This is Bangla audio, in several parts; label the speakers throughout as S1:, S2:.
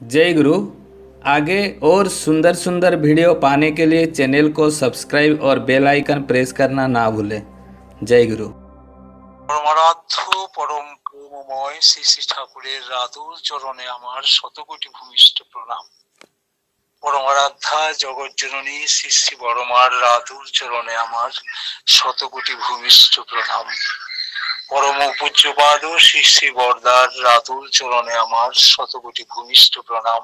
S1: जय गुरु आगे और सुंदर सुंदर वीडियो पाने के लिए चैनल को सब्सक्राइब और बेल आइकन प्रेस करना ना भूलें जय गुरु
S2: পরমারাধ্য পরম প্রেমময় শ্রী শ্রী ঠাকুরের রাতুল চরণে আমার শতকোটি ভূমিষ্ঠ প্রণাম পরমারাধ্যা জগৎ জননী শ্রী শ্রী বড়মার রাতুল চরণে আমার শতকোটি ভূমিষ্ঠ প্রণাম পরম পূজ্যপাদ শ্রী বরদার রাতুল চরণে আমার শতকোটি ভূমিষ্ঠ প্রণাম।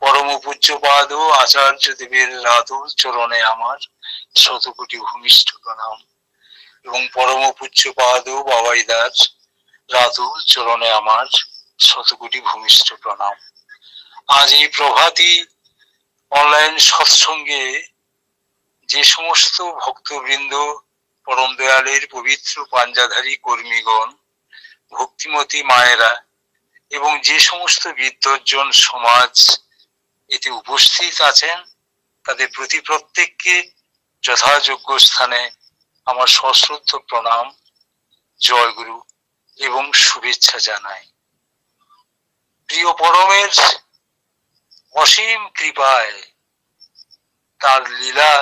S2: পরম পূজ্যপাদ আচার্য দেবের রাতুল চরণে আমার শতকোটি ভূমিষ্ঠ প্রণাম। এবং পরম পূজ্যপাদ বাবাইদার রাতুল চরণে আমার শতকোটি ভূমিষ্ঠ প্রণাম। আজ এই প্রভাতী অনলাইন সৎসঙ্গে যে সমস্ত ভক্তবৃন্দ পরম দয়ালের পবিত্র পাঞ্জাধারী কর্মীগণ, ভক্তিমতী মায়েরা এবং যে সমস্ত বিদ্বজ্জন সমাজ এতে উপস্থিত আছেন, তাদের প্রতি প্রত্যেককে যথাযোগ্য স্থানে আমার সশ্রদ্ধ প্রণাম, জয়গুরু এবং শুভেচ্ছা জানাই। প্রিয় পরমের অসীম কৃপায় তার লীলা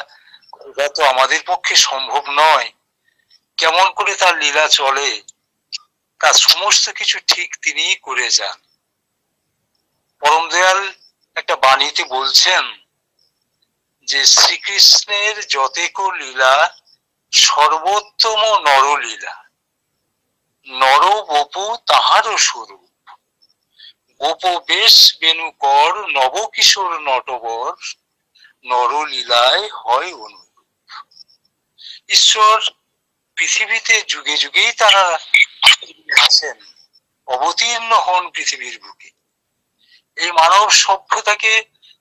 S2: তো আমাদের পক্ষে সম্ভব নয়। কেমন করে তার লীলা চলে, তার সমস্ত কিছু ঠিক তিনিই করে যান। পরম দয়াল একটা বাণীতে বলছেন যে, শ্রীকৃষ্ণের যতেক লীলা, সর্বোত্তম নরলীলা। নর বপু তাহারও স্বরূপ। গোপ বেশ বেণুকর নবকিশোর নটবর, নরলীলায় হয় অনুরূপ। ঈশ্বর পৃথিবীতে যুগে যুগেই তারা আছেন, অবতীর্ণ হন পৃথিবীর বুকে। এই মানব সভ্যতাকে,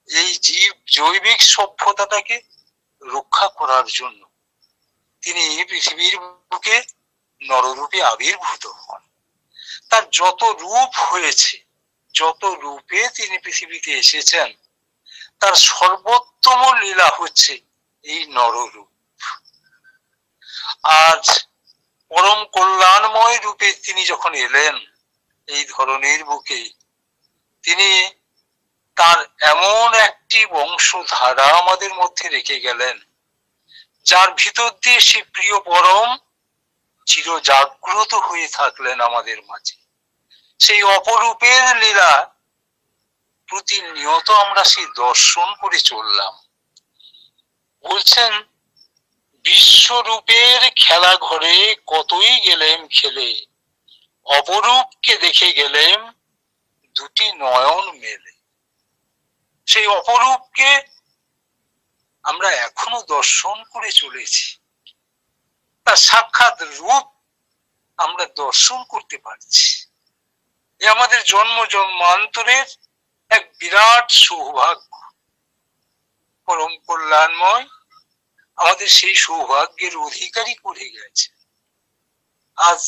S2: এই জীব জৈবিক সভ্যতাটাকে রক্ষা করার জন্য তিনি পৃথিবীর বুকে নররূপে আবির্ভূত হন। তার যত রূপ হয়েছে, যত রূপে তিনি পৃথিবীতে এসেছেন, তার সর্বোত্তম লীলা হচ্ছে এই নররূপ। আজ পরম কল্যাণময় রূপে তিনি যখন এলেন, এই ধরনের বুকে, তিনি তার এমন একটি বংশধারা আমাদের মধ্যে রেখে গেলেন, যার ভিতর দিয়ে সে প্রিয় পরম চির জাগ্রত হয়ে থাকলেন আমাদের মাঝে। সেই অপরূপের লীলা প্রতিনিয়ত আমরা সেই দর্শন করে চললাম। বলছেন বিশ্বরূপের খেলা ঘরে কতই গেলেম খেলে, অপরূপকে দেখে গেলেম দুটি নয়ন মেলে। সেই অপরূপকে আমরা এখনও দর্শন করে চলেছি। তার সাক্ষাৎ রূপ আমরা দর্শন করতে পারছি। এ আমাদের জন্ম জন্মান্তরের এক বিরাট সৌভাগ্য। পরম কল্যাণময় আমাদের সেই সৌভাগ্যের অধিকারী করে গেছে। আজ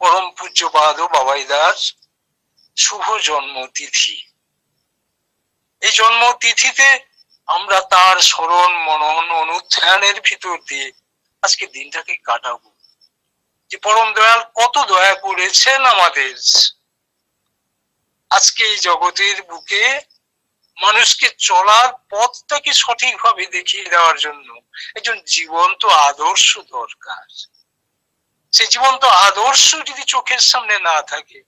S2: পরম পূজ্যপাদ বাবাইদার শুভ জন্ম তিথি এই জন্ম তিথিতে আমরা তার স্মরণ, মনন অনুধ্যানের ভিতর দিয়ে আজকে দিনটাকে কাটাবো। যে পরম দয়াল কত দয়া করেছেন আমাদের। আজকে এই জগতের বুকে মানুষকে চলার পথটাকে সঠিকভাবে দেখিয়ে দেওয়ার জন্য একজন জীবন্ত আদর্শ দরকার। সে জীবন্ত আদর্শ যদি চোখের সামনে না থাকে,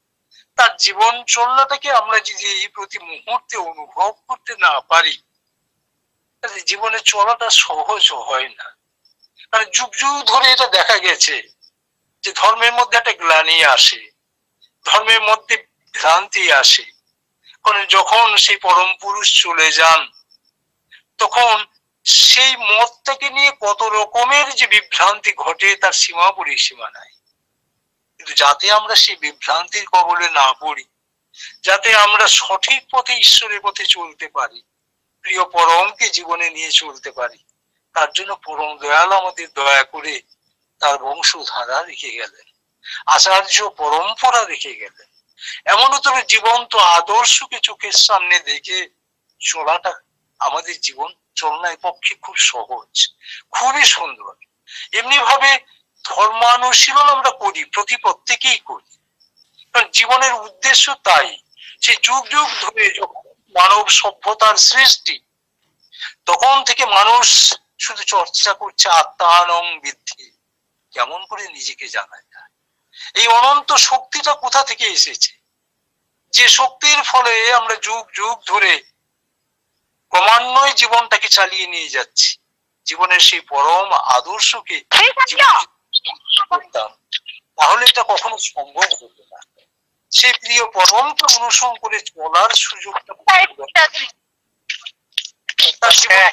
S2: তার জীবন চলনাটাকে আমরা যদি এই প্রতি মুহূর্তে অনুভব করতে না পারি, তাহলে জীবনে চলাটা সহজ হয় না। কারণ যুগ যুগ ধরে এটা দেখা গেছে যে ধর্মের মধ্যে একটা গ্লানি আসে, ধর্মের মধ্যে ভ্রান্তি আসে যখন সেই পরম পুরুষ চলে যান, তখন সেই মতটাকে নিয়ে কত রকমের যে বিভ্রান্তি ঘটে তার সীমা পরিসীমা নাই। কিন্তু যাতে আমরা সেই বিভ্রান্তির কবলে না পড়ি, যাতে আমরা সঠিক পথে ঈশ্বরের পথে চলতে পারি, প্রিয় পরমকে জীবনে নিয়ে চলতে পারি, তার জন্য পরম দয়াল আমাদের দয়া করে তার বংশধারা রেখে গেলেন, আচার্য পরম্পরা রেখে গেলেন। এমন তবে জীবন্ত আদর্শকে চোখের সামনে দেখে চলাটা আমাদের জীবন চলনায় পক্ষে খুব সহজ, খুবই সুন্দর। এমনি ভাবে ধর্মানুশীলন আমরা করি, প্রতি প্রত্যেকেই করি। কারণ জীবনের উদ্দেশ্য তাই, সে যুগ যুগ ধরে যখন মানব সভ্যতার সৃষ্টি, তখন থেকে মানুষ শুধু চর্চা করছে আত্মানং বৃদ্ধি, কেমন করে নিজেকে জানা যায় এই অনন্ত শক্তিটা কোথা থেকে এসেছে? যে শক্তির ফলে আমরা যুগ যুগ ধরে ক্রমান্বয়ে জীবনটাকে চালিয়ে নিয়ে যাচ্ছি। জীবনের সেই পরম আদর্শকে তাহলে এটা কখনো সম্ভব হতো না। সেই প্রিয় পরমকে অনুসরণ করে চলার সুযোগটা তার জীবনে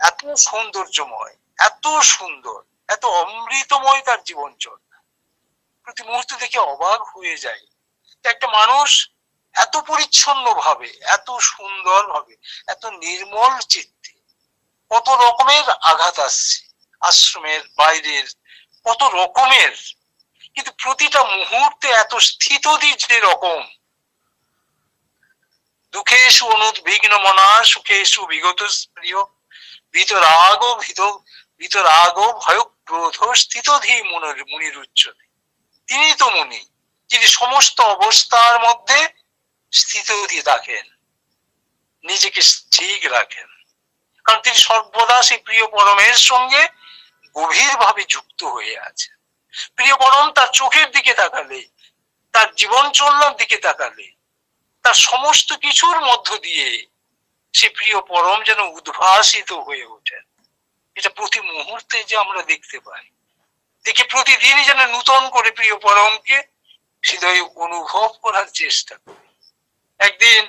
S2: এত সৌন্দর্যময়, এত সুন্দর, এত অমৃতময় তার জীবন প্রতি মুহূর্তে দেখে অবাক হয়ে যায় একটা মানুষ এত পরিচ্ছন্ন ভাবে এত সুন্দর ভাবে এত নির্মল চিত্তে কত রকমের আঘাত আসছে আশ্রমের বাইরের, কত রকমের। কিন্তু প্রতিটা মুহূর্তে এত স্থিতদি যে রকম দুঃখেশু অনুদ্বিগ্ন মনা সুখেশু বিগত প্রিয় বিতরাগ ভীত বিতরাগ ভয় ক্রোধ স্থিতধি মুনির উচ্চতে তিনি তো মুনি, যিনি সমস্ত অবস্থার মধ্যে স্থিতধি রাখেন নিজেকে ঠিক রাখেন। কারণ তিনি সর্বদা সেই প্রিয় পরমের সঙ্গে গভীর ভাবে যুক্ত হয়ে আছেন। প্রিয় পরম তার চোখের দিকে তাকালে তার জীবন চলনার দিকে তাকালে তার সমস্ত কিছুর মধ্য দিয়ে সে প্রিয় পরম যেন উদ্ভাসিত হয়ে ওঠেন। এটা প্রতি মুহূর্তে যে আমরা দেখতে পাই। দেখে প্রতিদিনই যেন নূতন করে প্রিয় পরমকে হৃদয়ে অনুভব করার চেষ্টা করি। একদিন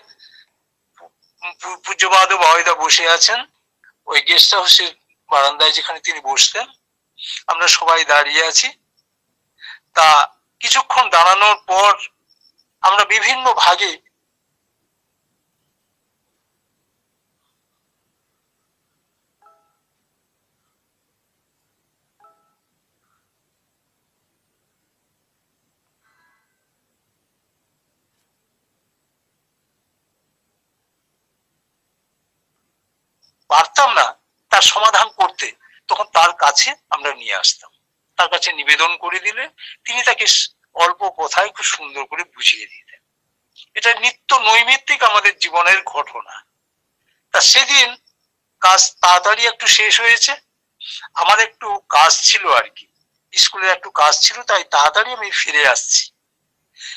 S2: পূজ্যবাদ ভয়দা বসে আছেন। ওই গেস্ট হাউসের বারান্দায় যেখানে তিনি বসতেন। আমরা সবাই দাঁড়িয়ে আছি। তা কিছুক্ষণ দাঁড়ানোর পর আমরা বিভিন্ন ভাগে পারতাম না তার সমাধান করতে, তখন তার কাছে আমরা নিয়ে আসতাম। তার কাছে নিবেদন করে দিলে তিনি তাকে অল্প কথায় খুব সুন্দর করে বুঝিয়ে দিতেন। এটা নিত্য নৈমিত্তিক আমাদের জীবনের ঘটনা। তা সেদিন কাজ তাড়াতাড়ি একটু শেষ হয়েছে। আমার একটু কাজ ছিল আর কি। স্কুলের একটু কাজ ছিল, তাই তাড়াতাড়ি আমি ফিরে আসছি।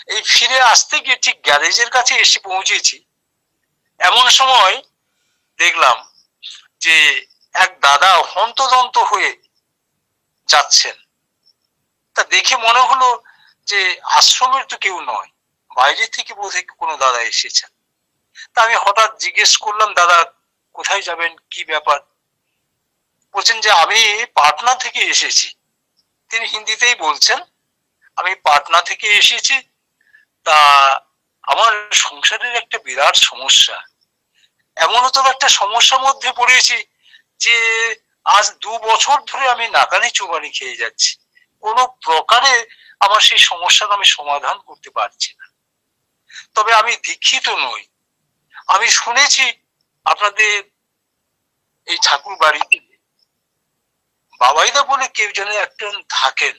S2: এই ফিরে আসতে গিয়ে ঠিক গ্যারেজের কাছে এসে পৌঁছেছি। এমন সময় দেখলাম যে এক দাদা হন্তদন্ত হয়ে যাচ্ছেন। তা দেখে মনে হলো যে আশ্রমের তো কেউ নয়, বাইরে থেকে বোধহয় কোনো দাদা এসেছেন। তা আমি হঠাৎ জিজ্ঞেস করলাম, দাদা, কোথায় যাবেন? কি ব্যাপার? বলছেন যে, আমি পাটনা থেকে এসেছি। তিনি হিন্দিতেই বলছেন, আমি পাটনা থেকে এসেছি। তা আমার সংসারের একটা বিরাট সমস্যা। এমনও তো একটা সমস্যার মধ্যে পড়েছি যে আজ দু বছর ধরে আমি নাকানি চুবানি খেয়ে যাচ্ছি। কোনো প্রকারে আমার সেই সমস্যার আমি সমাধান করতে পারছি না। তবে আমি দীক্ষিত নই। আমি শুনেছি আপনাদের এই ঠাকুর বাড়িতে বাবাইদা বলে কেউ যেন একজন থাকেন।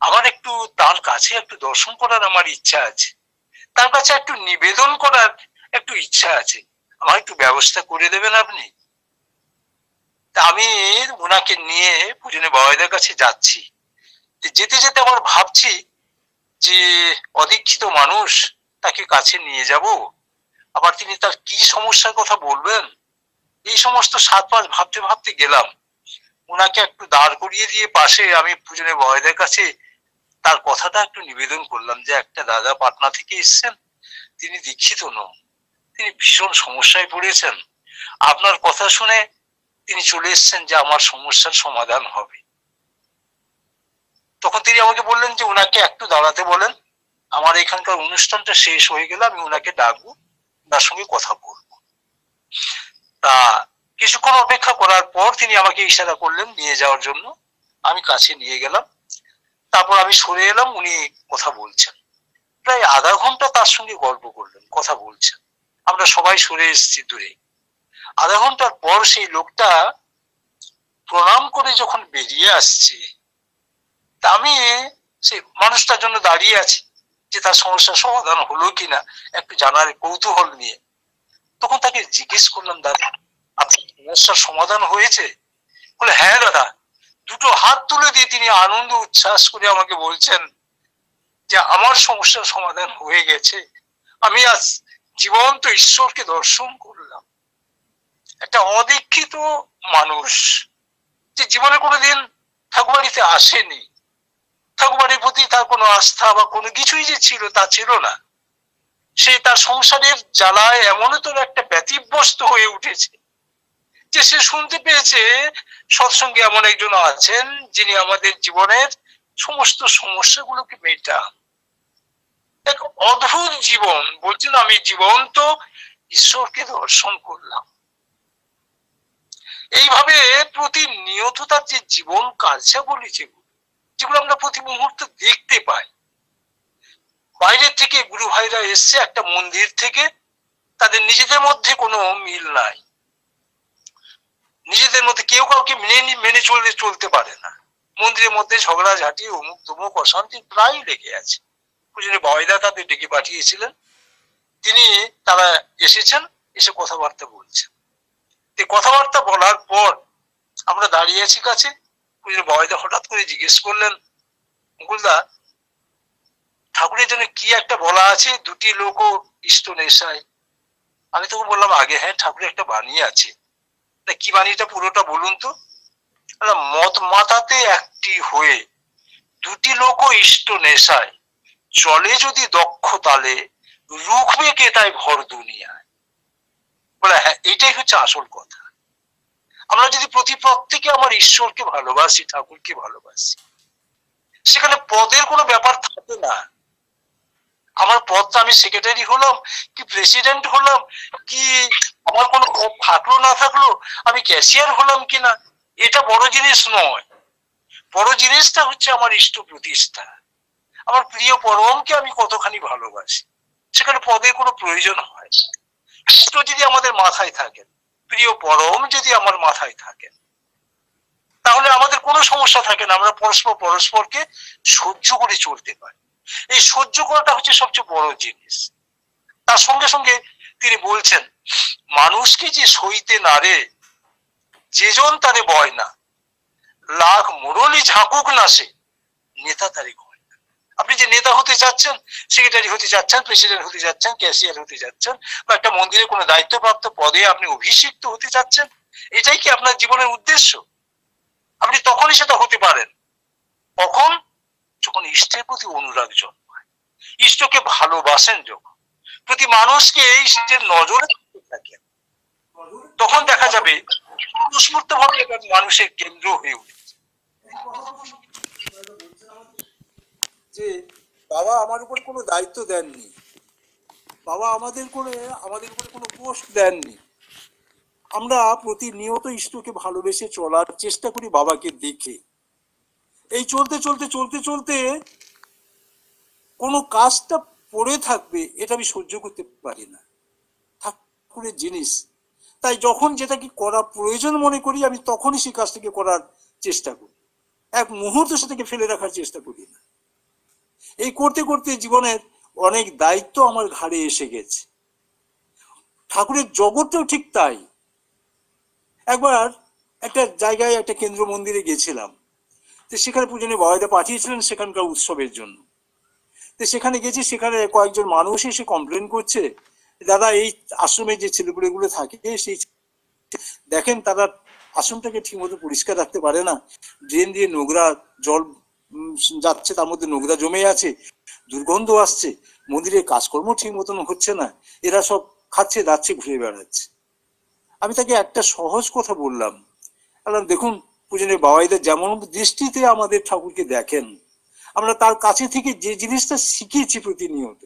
S2: আমার একটু তার কাছে একটু দর্শন করার আমার ইচ্ছা আছে। তার কাছে একটু নিবেদন করার একটু ইচ্ছা আছে। আমার একটু ব্যবস্থা করে দেবেন আপনি? আমি ওনাকে নিয়ে পুজনে বাবাইদের কাছে যাচ্ছি। যেতে যেতে আমার ভাবছি যে অদীক্ষিত মানুষ তাকে কাছে নিয়ে যাব। আবার তিনি তার কি সমস্যার কথা বলবেন? এই সমস্ত সাত পাঁচ ভাবতে ভাবতে গেলাম। ওনাকে একটু দাঁড় করিয়ে দিয়ে পাশে আমি পুজনে বয়দের কাছে তার কথাটা একটু নিবেদন করলাম যে একটা দাদা পাটনা থেকে এসছেন, তিনি দীক্ষিত নন। তিনি ভীষণ সমস্যায় পড়েছেন। আপনার কথা শুনে তিনি চলে এসছেন যে আমার সমস্যার সমাধান হবে। তখন তিনি আমাকে বললেন যে ওনাকে একটু দাঁড়াতে বলেন। আমার এখানকার অনুষ্ঠানটা শেষ হয়ে গেলে আমি ওনাকে ডাকবো, তার সঙ্গে কথা বলব। তা কিছুক্ষণ অপেক্ষা করার পর তিনি আমাকে ইশারা করলেন নিয়ে যাওয়ার জন্য। আমি কাছে নিয়ে গেলাম। তারপর আমি সরে এলাম, উনি কথা বলছেন। প্রায় আধা ঘণ্টা তার সঙ্গে গল্প করলেন, কথা বলছেন। আমরা সবাই সরে এসেছি দূরে। আধা ঘণ্টার পর সেই লোকটা প্রণাম করে যখন বেরিয়ে আসছে আমি সেই মানুষটার জন্য দাঁড়িয়ে আছি যে তার সমস্যার সমাধান হলো কিনা, একটু জানার কৌতূহল নিয়ে। তখন তাকে জিজ্ঞেস করলাম, দাদা, আপনার সমস্যার সমাধান হয়েছে? বলে হ্যাঁ দাদা, দুটো হাত তুলে দিয়ে তিনি আনন্দ, উচ্ছ্বাস করে আমাকে বলছেন যে, আমার সমস্যার সমাধান হয়ে গেছে। আমি আজ জীবন্ত ঈশ্বরকে দর্শন করলাম। একটা অদীক্ষিত মানুষ, যে জীবনে কোনোদিন ঠাকুরবাড়িতে আসেনি। ঠাকুরবাড়ির প্রতি তার কোনো আস্থা বা কোনো কিছুই যে ছিল তা ছিল না। সে তার সংসারের জ্বালায় এমন তোর একটা ব্যতিব্যস্ত হয়ে উঠেছে, যে সে শুনতে পেয়েছে সৎসঙ্গে এমন একজন আছেন যিনি আমাদের জীবনের সমস্ত সমস্যাগুলোকে মেটান। এক অদ্ভুত জীবন। বলছেন আমি জীবন্ত ঈশ্বরকে দর্শন করলাম। এইভাবে প্রতিনিয়ত তার যে জীবন কার্যাবলী যেগুলো যেগুলো আমরা প্রতি মুহূর্তে দেখতে পাই। বাইরের থেকে গুরু ভাইরা এসছে, একটা মন্দির থেকে। তাদের নিজেদের মধ্যে কোনো মিল নাই। নিজেদের মধ্যে কেউ কাউকে মেনে মেনে চলতে চলতে পারে না। মন্দিরের মধ্যে ঝগড়া ঝাঁটি অমুক তমুক অশান্তি প্রায় লেগে আছে। পুজনে বাবাইদা তাদের ডেকে পাঠিয়েছিলেন, তিনি তারা এসেছেন, এসে কথাবার্তা বলছেন। এই কথাবার্তা বলার পর আমরা দাঁড়িয়ে আছি কাছে পুজনে বাবাইদা হঠাৎ করে জিজ্ঞেস করলেন, মুকুলদা, ঠাকুরের জন্য কি একটা বলা আছে? দুটি লোক ইষ্ট নেশায়। আমি তখন বললাম, আগে হ্যাঁ ঠাকুরের একটা বাণী আছে। তা কি বাণীটা পুরোটা বলুন তো? মত মাতাতে একটি হয়ে দুটি লোক ইষ্ট নেশায়। চলে যদি দক্ষ তালে, রুখবে কে তাই ভর দুনিয়ায়? বলে হ্যাঁ এটাই হচ্ছে আসল কথা। আমরা যদি প্রতি প্রত্যেকে আমার ঈশ্বরকে ভালোবাসি, ঠাকুরকে ভালোবাসি, সেখানে পদের কোনো ব্যাপার থাকে না। আমার পদটা আমি সেক্রেটারি হলাম, কি প্রেসিডেন্ট হলাম, কি আমার কোনো থাকল না থাকল, আমি ক্যাশিয়ার হলাম কিনা, এটা বড় জিনিস নয়। বড় জিনিসটা হচ্ছে আমার ইষ্ট প্রতিষ্ঠা। আমার প্রিয় পরমকে আমি কতখানি ভালোবাসি? সেখানে পদের কোনো প্রয়োজন হয়। ইষ্ট যদি আমাদের মাথায় থাকেন, প্রিয় পরম যদি আমার মাথায় থাকেন, তাহলে আমাদের কোনো সমস্যা থাকে না। আমরা পরস্পর পরস্পরকে সহ্য করে চলতে পারি। এই সহ্য করাটা হচ্ছে সবচেয়ে বড় জিনিস। তার সঙ্গে সঙ্গে তিনি বলছেন, মানুষকে যে সইতে নারে যেজন তারে বয় না। লাখ মুরলি ঝাঁকুক না সে, নেতা তারে আপনি যে নেতা হতে চাচ্ছেন সেক্রেটারি হতে চাচ্ছেন প্রেসিডেন্ট হতে যাচ্ছেন ক্যাশিয়ার হতে যাচ্ছেন, বা একটা মন্দিরে কোনো দায়িত্বপ্রাপ্ত পদে আপনি অভিষিক্ত হতে চাচ্ছেন এটাই কি আপনার জীবনের উদ্দেশ্য? আপনি তখনই সেটা হতে পারেন। কখন? যখন ইষ্টের প্রতি অনুরাগ জন্মায়। ইষ্টকে ভালোবাসেন যখন। প্রতি মানুষকে ইষ্টের নজরে থাকেন। তখন দেখা যাবে মানুষের কেন্দ্র হয়ে উঠেছে।
S3: যে বাবা আমার উপর কোনো দায়িত্ব দেননি। বাবা আমাদের করে, আমাদের উপরে কোনো পোস্ট দেননি। আমরা প্রতিনিয়ত ইষ্টকে ভালোবেসে চলার চেষ্টা করি বাবাকে দেখে। এই চলতে চলতে চলতে চলতে কোনো কাজটা পড়ে থাকবে এটা আমি সহ্য করতে পারি না। ঠাকুরের জিনিস। তাই যখন যেটাকে করা প্রয়োজন মনে করি, আমি তখনই সেই কাজটাকে করার চেষ্টা করি। এক মুহূর্ত সেটাকে ফেলে রাখার চেষ্টা করি না। এই করতে করতে জীবনের অনেক দায়িত্ব আমার ঘাড়ে এসে গেছে। ঠাকুরের জগৎটাও ঠিক তাই। একবার একটা জায়গায় একটা কেন্দ্র মন্দিরে গেছিলাম। তো সেখানে পূজনীয় বাবাইদা পাঠিয়েছিলেন সেখানকার উৎসবের জন্য। তো সেখানে গেছি, সেখানে কয়েকজন মানুষ এসে কমপ্লেন করছে, দাদা, এই আশ্রমে যে ছেলেপুলেগুলো থাকে, সেই দেখেন, তারা আশ্রমটাকে ঠিকমতো পরিষ্কার রাখতে পারে না। ড্রেন দিয়ে নোংরা জল যাচ্ছে, তার মধ্যে নোংরা জমে আছে, দুর্গন্ধ আসছে মন্দিরের কাজকর্ম ঠিক মতন হচ্ছে না, এরা সব খাচ্ছে, দাচ্ছে, ঘুরে বেড়াচ্ছে। আমি তাকে একটা সহজ কথা বললাম। দেখুন পূজনের বাবাইদের যেমন দৃষ্টিতে আমাদের ঠাকুরকে দেখেন, আমরা তার কাছে থেকে যে জিনিসটা শিখেছি প্রতিনিয়ত,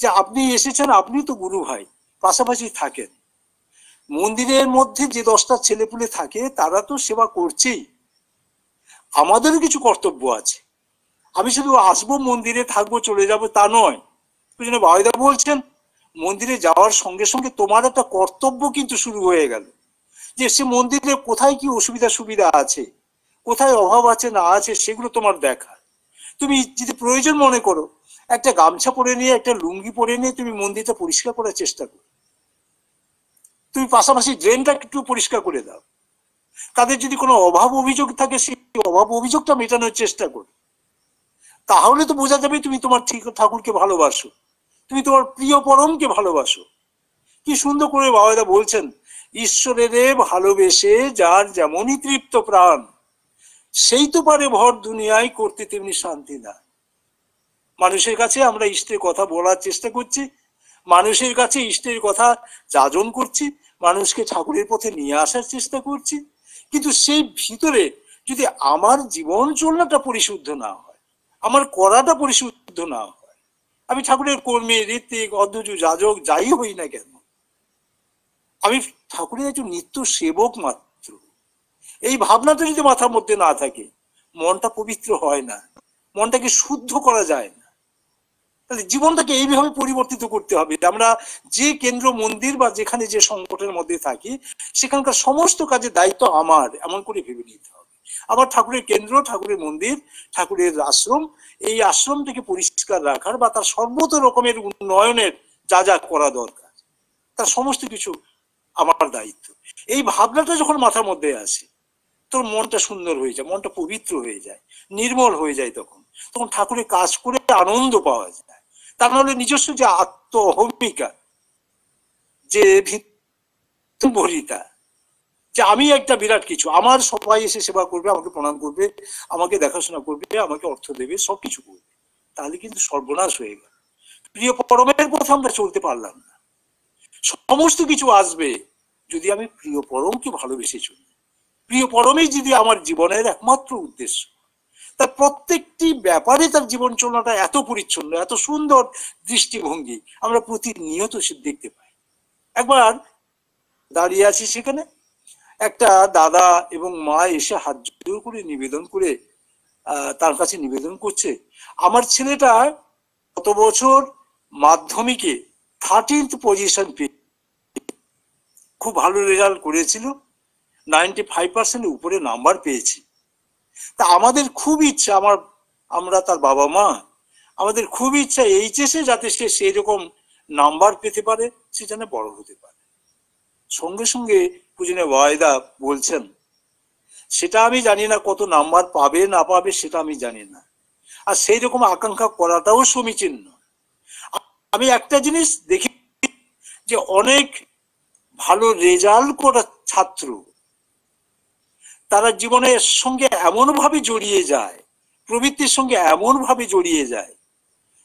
S3: যে আপনি এসেছেন, আপনি তো গুরু ভাই, পাশাপাশি থাকেন। মন্দিরের মধ্যে যে দশটা ছেলেপুলে থাকে, তারা তো সেবা করছেই। আমাদেরও কিছু কর্তব্য আছে। আমি শুধু আসব, মন্দিরে থাকব, চলে যাব তা নয়। বুঝলেন বাবাইদা বলছেন,
S2: মন্দিরে যাওয়ার সঙ্গে সঙ্গে তোমার একটা কর্তব্য কিন্তু শুরু হয়ে গেল। যে সে মন্দিরে কোথায় কি অসুবিধা সুবিধা আছে, কোথায় অভাব আছে না আছে সেগুলো তোমার দেখা তুমি যদি প্রয়োজন মনে করো, একটা গামছা পরে নিয়ে, একটা লুঙ্গি পরে নিয়ে তুমি মন্দিরটা পরিষ্কার করার চেষ্টা করো। তুমি পাশাপাশি ড্রেনটা একটু পরিষ্কার করে দাও। তাদের যদি কোনো অভাব অভিযোগ থাকে, সেই অভাব অভিযোগটা মেটানোর চেষ্টা করো। তাহলে তো বোঝা যাবে তুমি তোমার ঠিক ঠাকুরকে ভালোবাসো। তুমি তোমার প্রিয় পরমকে ভালোবাসো। কি সুন্দর করে বাবাদা বলছেন ঈশ্বরের ভালোবেসে যার যেমনই তৃপ্ত প্রাণ, সেই তো পারে ভর দুনিয়ায় করতে তেমনি শান্তি না মানুষের কাছে আমরা ইষ্টের কথা বলার চেষ্টা করছি, মানুষের কাছে ইষ্টের কথা যাজন করছি, মানুষকে ঠাকুরের পথে নিয়ে আসার চেষ্টা করছি। কিন্তু সেই ভিতরে যদি আমার জীবন চলনাটা পরিশুদ্ধ না হয়, আমার করাটা পরিশুদ্ধ না হয়, আমি ঠাকুরের কর্মী, ঋত্বিক, অধ্যজু, যাজক, যাই হই না কেন, আমি ঠাকুরের একজন নিত্য সেবক মাত্র। এই ভাবনাটা যদি মাথার মধ্যে না থাকে, মনটা পবিত্র হয় না, মনটাকে শুদ্ধ করা যায় না। জীবনটাকে এইভাবে পরিবর্তিত করতে হবে আমরা যে কেন্দ্র, মন্দির বা যেখানে যে সংকটের মধ্যে থাকি, সেখানকার সমস্ত কাজের দায়িত্ব আমার, এমন করে ভেবে নিতে হবে। আমার ঠাকুরের কেন্দ্র, ঠাকুরের মন্দির, ঠাকুরের আশ্রম, এই আশ্রমটাকে পরিষ্কার রাখার বা তার সর্বত রকমের উন্নয়নের যা যা করা দরকার, তার সমস্ত কিছু আমার দায়িত্ব। এই ভাবনাটা যখন মাথার মধ্যে আসে, তোর মনটা সুন্দর হয়ে যায়, মনটা পবিত্র হয়ে যায়, নির্মল হয়ে যায় তখন। তখন ঠাকুরের কাজ করে আনন্দ পাওয়া যায়। তা নাহলে নিজস্ব যে আত্ম অহমিকা যে ভিত্তিতা যে আমি একটা বিরাট কিছু, আমার সবাই এসে সেবা করবে, আমাকে প্রণাম করবে, আমাকে দেখাশোনা করবে, আমাকে অর্থ দেবে, সবকিছু করবে। তাহলে কিন্তু সর্বনাশ হয়ে গেল। প্রিয় পরমের পথে আমরা চলতে পারলাম না। সমস্ত কিছু আসবে যদি আমি প্রিয় পরমকে ভালোবেসে চলি। প্রিয় পরমেই যদি আমার জীবনের একমাত্র উদ্দেশ্য। তার প্রত্যেকটি ব্যাপারে তার জীবন চলাটা এত পরিচ্ছন্ন, এত সুন্দর দৃষ্টিভঙ্গি আমরা প্রতিনিয়ত সে দেখতে পাই। একবার দাঁড়িয়ে আছি সেখানে, একটা দাদা এবং মা এসে হাত জোর করে নিবেদন করে তার কাছে নিবেদন করছে, আমার ছেলেটা গত বছর মাধ্যমিকে থার্টিন্থ পজিশন পেয়ে খুব ভালো রেজাল্ট করেছিল নাইনটি ফাইভ পার্সেন্ট উপরে নাম্বার পেয়েছি। তা আমাদের খুব ইচ্ছা, আমার, আমরা তার বাবা মা, আমাদের খুব ইচ্ছা এইচএসে যাতে সে সেই রকম নাম্বার পেতে পারে, সে যেন বড় হতে পারে। সঙ্গে সঙ্গে পুজনে ওয়ায়দা বলছেন, সেটা আমি জানি না কত নাম্বার পাবে, না পাবে, সেটা আমি জানি না। আর সেই রকম আকাঙ্ক্ষা করাটাও সমীচীন আমি একটা জিনিস দেখি যে অনেক ভালো রেজাল্ট করা ছাত্র তারা জীবনের সঙ্গে এমনভাবে জড়িয়ে যায়, প্রবৃত্তির সঙ্গে এমনভাবে জড়িয়ে যায়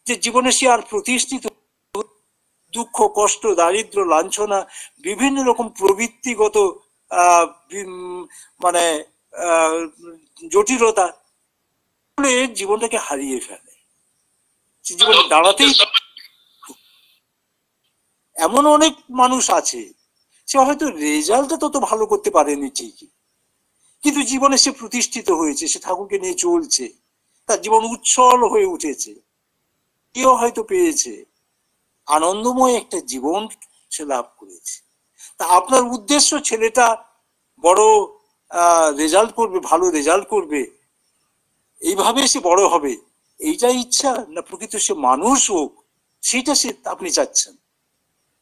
S2: যে জীবনে সে আর প্রতিষ্ঠিত দুঃখ, কষ্ট দারিদ্র লাঞ্ছনা, বিভিন্ন রকম প্রবৃত্তিগত মানে জটিলতা জীবনটাকে হারিয়ে ফেলে। জীবনে দাঁড়াতেই এমন অনেক মানুষ আছে, সে হয়তো রেজাল্টটা তত ভালো করতে পারেনি ঠিকই। কিন্তু জীবনে সে প্রতিষ্ঠিত হয়েছে, সে ঠাকুরকে নিয়ে চলছে। তার জীবন উচ্ছল হয়ে উঠেছে। কেউ হয়তো পেয়েছে। আনন্দময় একটা জীবন সে লাভ করেছে। তা আপনার উদ্দেশ্য ছেলেটা বড় রেজাল্ট করবে, ভালো রেজাল্ট করবে? এইভাবে সে বড় হবে? এইটাই ইচ্ছা? না প্রকৃত সে মানুষ হোক? সেটা সে, আপনি চাচ্ছেন?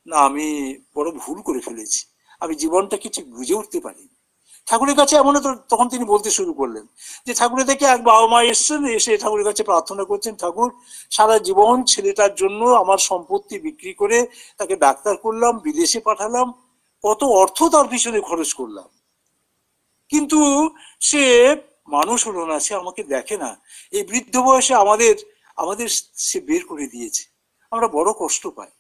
S2: না, আমি বড় ভুল করে ফেলেছি। আমি জীবনটাকে ঠিক বুঝে উঠতে পারিনি। ঠাকুরের কাছে এমন তখন তিনি বলতে শুরু করলেন যে ঠাকুরের দেখে এক বাবা মা এসছেন, এসে ঠাকুরের কাছে প্রার্থনা করছেন, ঠাকুর, সারা জীবন ছেলেটার জন্য আমার সম্পত্তি বিক্রি করে তাকে ডাক্তার করলাম, বিদেশে পাঠালাম, কত অর্থ তার পিছনে খরচ করলাম। কিন্তু সে মানুষ হলো না, সে আমাকে দেখে না। এই বৃদ্ধ বয়সে আমাদের আমাদের সে বের করে দিয়েছে। আমরা বড় কষ্ট পাই।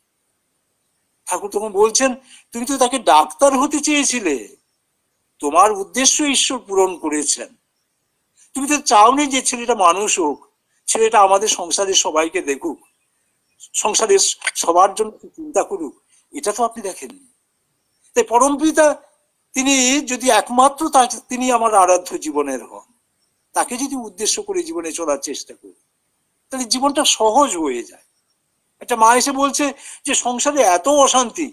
S2: ঠাকুর তখন বলছেন, তুমি তো তাকে ডাক্তার হতে চেয়েছিলে। তোমার উদ্দেশ্য ঈশ্বর পূরণ করেছেন। তুমি তো চাওনি যে ছেলেটা মানুষ হোক, ছেলেটা আমাদের সংসারের সবাইকে দেখুক, সংসারের সবার জন্য চিন্তা করুক, এটা তো আপনি দেখেননি। তাই পরম পিতা, তিনি যদি একমাত্র তিনি আমার আরাধ্য জীবনের হন। তাকে যদি উদ্দেশ্য করে জীবনে চলার চেষ্টা করি, তাহলে জীবনটা সহজ হয়ে যায়। একটা মা এসে বলছে যে, সংসারে এত অশান্তি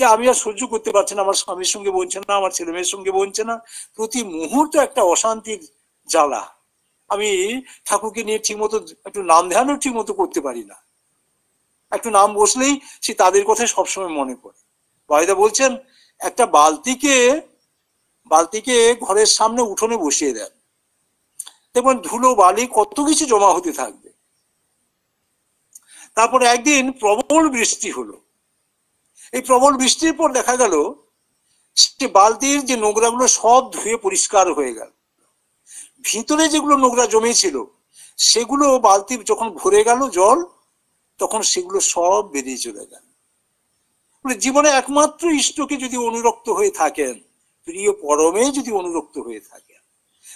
S2: যে আমি আর সহ্য করতে পারছি না, আমার স্বামীর সঙ্গে বলছে না, আমার ছেলে মেয়ের সঙ্গে বলছে না। প্রতি মুহূর্ত একটা অশান্তির জ্বালা। আমি ঠাকুরকে নিয়ে ঠিক মতো একটু নাম ধ্যানও ঠিক মতো করতে পারি না। একটু নাম বসলেই সে তাদের কথাই সবসময় মনে পড়ে। বাড়িদা বলছেন, একটা বালতিকে বালতিকে ঘরের সামনে উঠোনে বসিয়ে দেন। দেখবেন ধুলো, বালি কত কিছু জমা হতে থাকবে। তারপরে একদিন প্রবল বৃষ্টি হলো। এই প্রবল বৃষ্টির পর দেখা গেল সে বালতির যে নোংরাগুলো সব ধুয়ে পরিষ্কার হয়ে গেল। ভিতরে যেগুলো নোংরা জমেছিল, সেগুলো বালতি যখন ভরে গেল জল, তখন সেগুলো সব বেরিয়ে চলে গেল। মানে জীবনে একমাত্র ইষ্টকে যদি অনুরক্ত হয়ে থাকেন, প্রিয় পরমে যদি অনুরক্ত হয়ে থাকেন,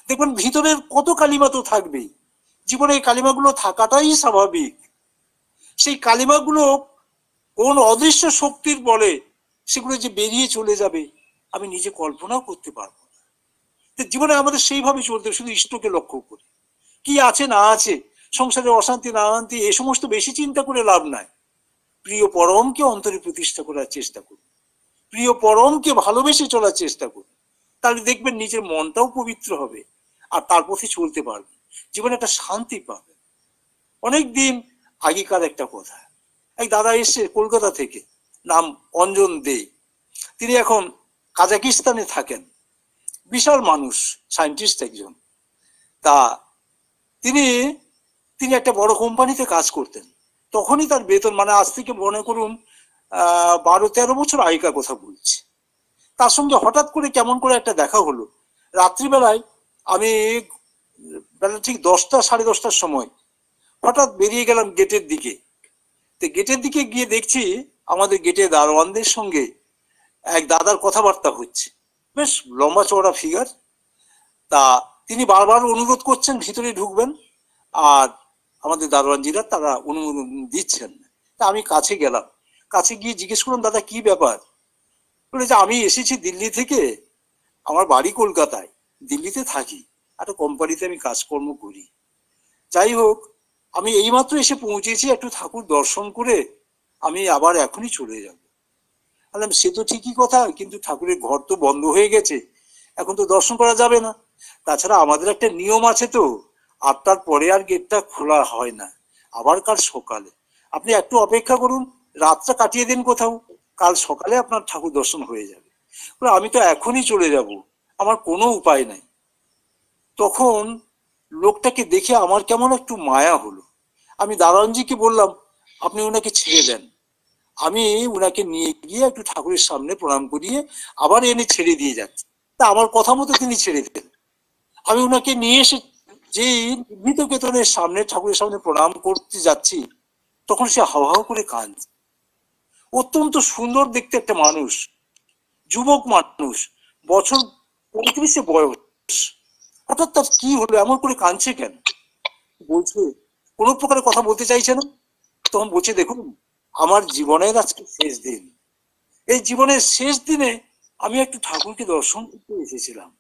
S2: দেখবেন ভিতরের কত কালিমা তো থাকবেই। জীবনে এই কালিমাগুলো থাকাটাই স্বাভাবিক। সেই কালিমাগুলো কোন অদৃশ্য শক্তির বলে সেগুলো যে বেরিয়ে চলে যাবে, আমি নিজে কল্পনাও করতে পারব না। জীবনে আমাদের সেইভাবে চলতে শুধু ইষ্টকে লক্ষ্য করি। কি আছে না আছে, সংসারে অশান্তি না অশান্তি, এ সমস্ত বেশি চিন্তা করে লাভ নাই। প্রিয় পরমকে অন্তরে প্রতিষ্ঠা করার চেষ্টা করুন। প্রিয় পরমকে ভালোবেসে চলার চেষ্টা করুন। তাহলে দেখবেন নিজের মনটাও পবিত্র হবে, আর তার পথে চলতে পারবেন। জীবনে একটা শান্তি পাবে অনেক দিন আগেকার একটা কথা। দাদা এসছে কলকাতা থেকে, নাম অঞ্জন দে। তিনি এখন কাজাকিস্তানে থাকেন। বিশাল মানুষ, সায়েন্টিস্ট একজন। তা তিনি তিনি একটা বড় কোম্পানিতে কাজ করতেন। তখনই তার বেতন মানে আজ থেকে মনে করুন বারো তেরো বছর আগেকার কথা বলছি। তার সঙ্গে হঠাৎ করে কেমন করে একটা দেখা হলো। রাত্রিবেলায় আমি বেলা ঠিক দশটা, সাড়ে দশটার সময় হঠাৎ বেরিয়ে গেলাম গেটের দিকে। তো গেটের দিকে গিয়ে দেখছি আমাদের গেটে দারোয়ানদের সঙ্গে এক দাদার কথাবার্তা হচ্ছে। বেশ লম্বা চওড়া ফিগার তা তিনি বারবার অনুরোধ করছেন ভিতরে ঢুকবেন আর আমাদের দারোয়ানজিরা তারা অনুমোদন দিচ্ছেন। তা আমি কাছে গেলাম। কাছে গিয়ে জিজ্ঞেস করলাম, দাদা, কি ব্যাপার? বলে যে, আমি এসেছি দিল্লি থেকে। আমার বাড়ি কলকাতায়। দিল্লিতে থাকি। একটা কোম্পানিতে আমি কাজকর্ম করি। যাই হোক আমি এইমাত্র এসে পৌঁছেছি, একটু ঠাকুর দর্শন করে আমি আবার এখনই চলে যাব। বললাম, সে তো ঠিকই কথা, কিন্তু ঠাকুরের ঘর তো বন্ধ হয়ে গেছে, এখন তো দর্শন করা যাবে না। তাছাড়া আমাদের একটা নিয়ম আছে তো, আটটার পরে আর গেটটা খোলা হয় না, আবার কাল সকালে। আপনি একটু অপেক্ষা করুন, রাতটা কাটিয়ে দিন কোথাও, কাল সকালে আপনার ঠাকুর দর্শন হয়ে যাবে। আমি তো এখনই চলে যাব, আমার কোনো উপায় নাই। তখন লোকটাকে দেখে আমার কেমন একটু মায়া হলো। আমি দারোয়ানজিকে বললাম, আপনি ওনাকে ছেড়ে দেন। আমি ওনাকে নিয়ে গিয়ে একটু ঠাকুরের সামনে প্রণাম করিয়ে আবার এনে ছেড়ে দিয়ে যাচ্ছি। তা আমার কথা মতো তিনি ছেড়ে দিলেন আমি ওনাকে নিয়ে এসে যে নির্মিত কেতনের সামনে ঠাকুরের সামনে প্রণাম করতে যাচ্ছি, তখন সে হাও হাও করে কাঁদছে। অত্যন্ত সুন্দর দেখতে একটা মানুষ, যুবক মানুষ, বছর পঁয়ত্রিশে বয়স। হঠাৎ তার কি হলো? এমন করে কাঁদছে কেন? বলছে, কোনো প্রকারের কথা বলতে চাইছে না। তখন বলছে, দেখুন, আমার জীবনের আজকে শেষ দিন। এই জীবনের শেষ দিনে আমি একটু ঠাকুরকে দর্শন করতে এসেছিলাম।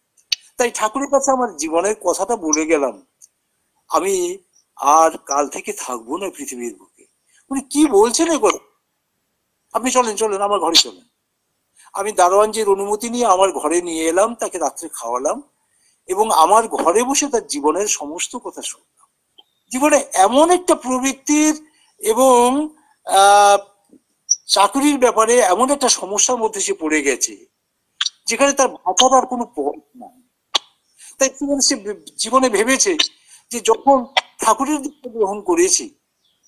S2: তাই ঠাকুরের কাছে আমার জীবনের কথাটা বলে গেলাম। আমি আর কাল থেকে থাকব না পৃথিবীর বুকে। উনি কি বলছেন এ কথা? আপনি চলেন চলেন, আমার ঘরে চলেন। আমি দারোয়ানজির অনুমতি নিয়ে আমার ঘরে নিয়ে এলাম, তাকে রাত্রে খাওয়ালাম। এবং আমার ঘরে বসে তার জীবনের সমস্ত কথা শুনলাম। জীবনে এমন একটা প্রবৃত্তির এবং চাকরির ব্যাপারে এমন একটা সমস্যার মধ্যে সে পড়ে গেছে যেখানে তার ভাতার আর কোনো পথ নাই। তাই সে জীবনে ভেবেছে যে যখন ঠাকুরের দীক্ষা গ্রহণ করেছি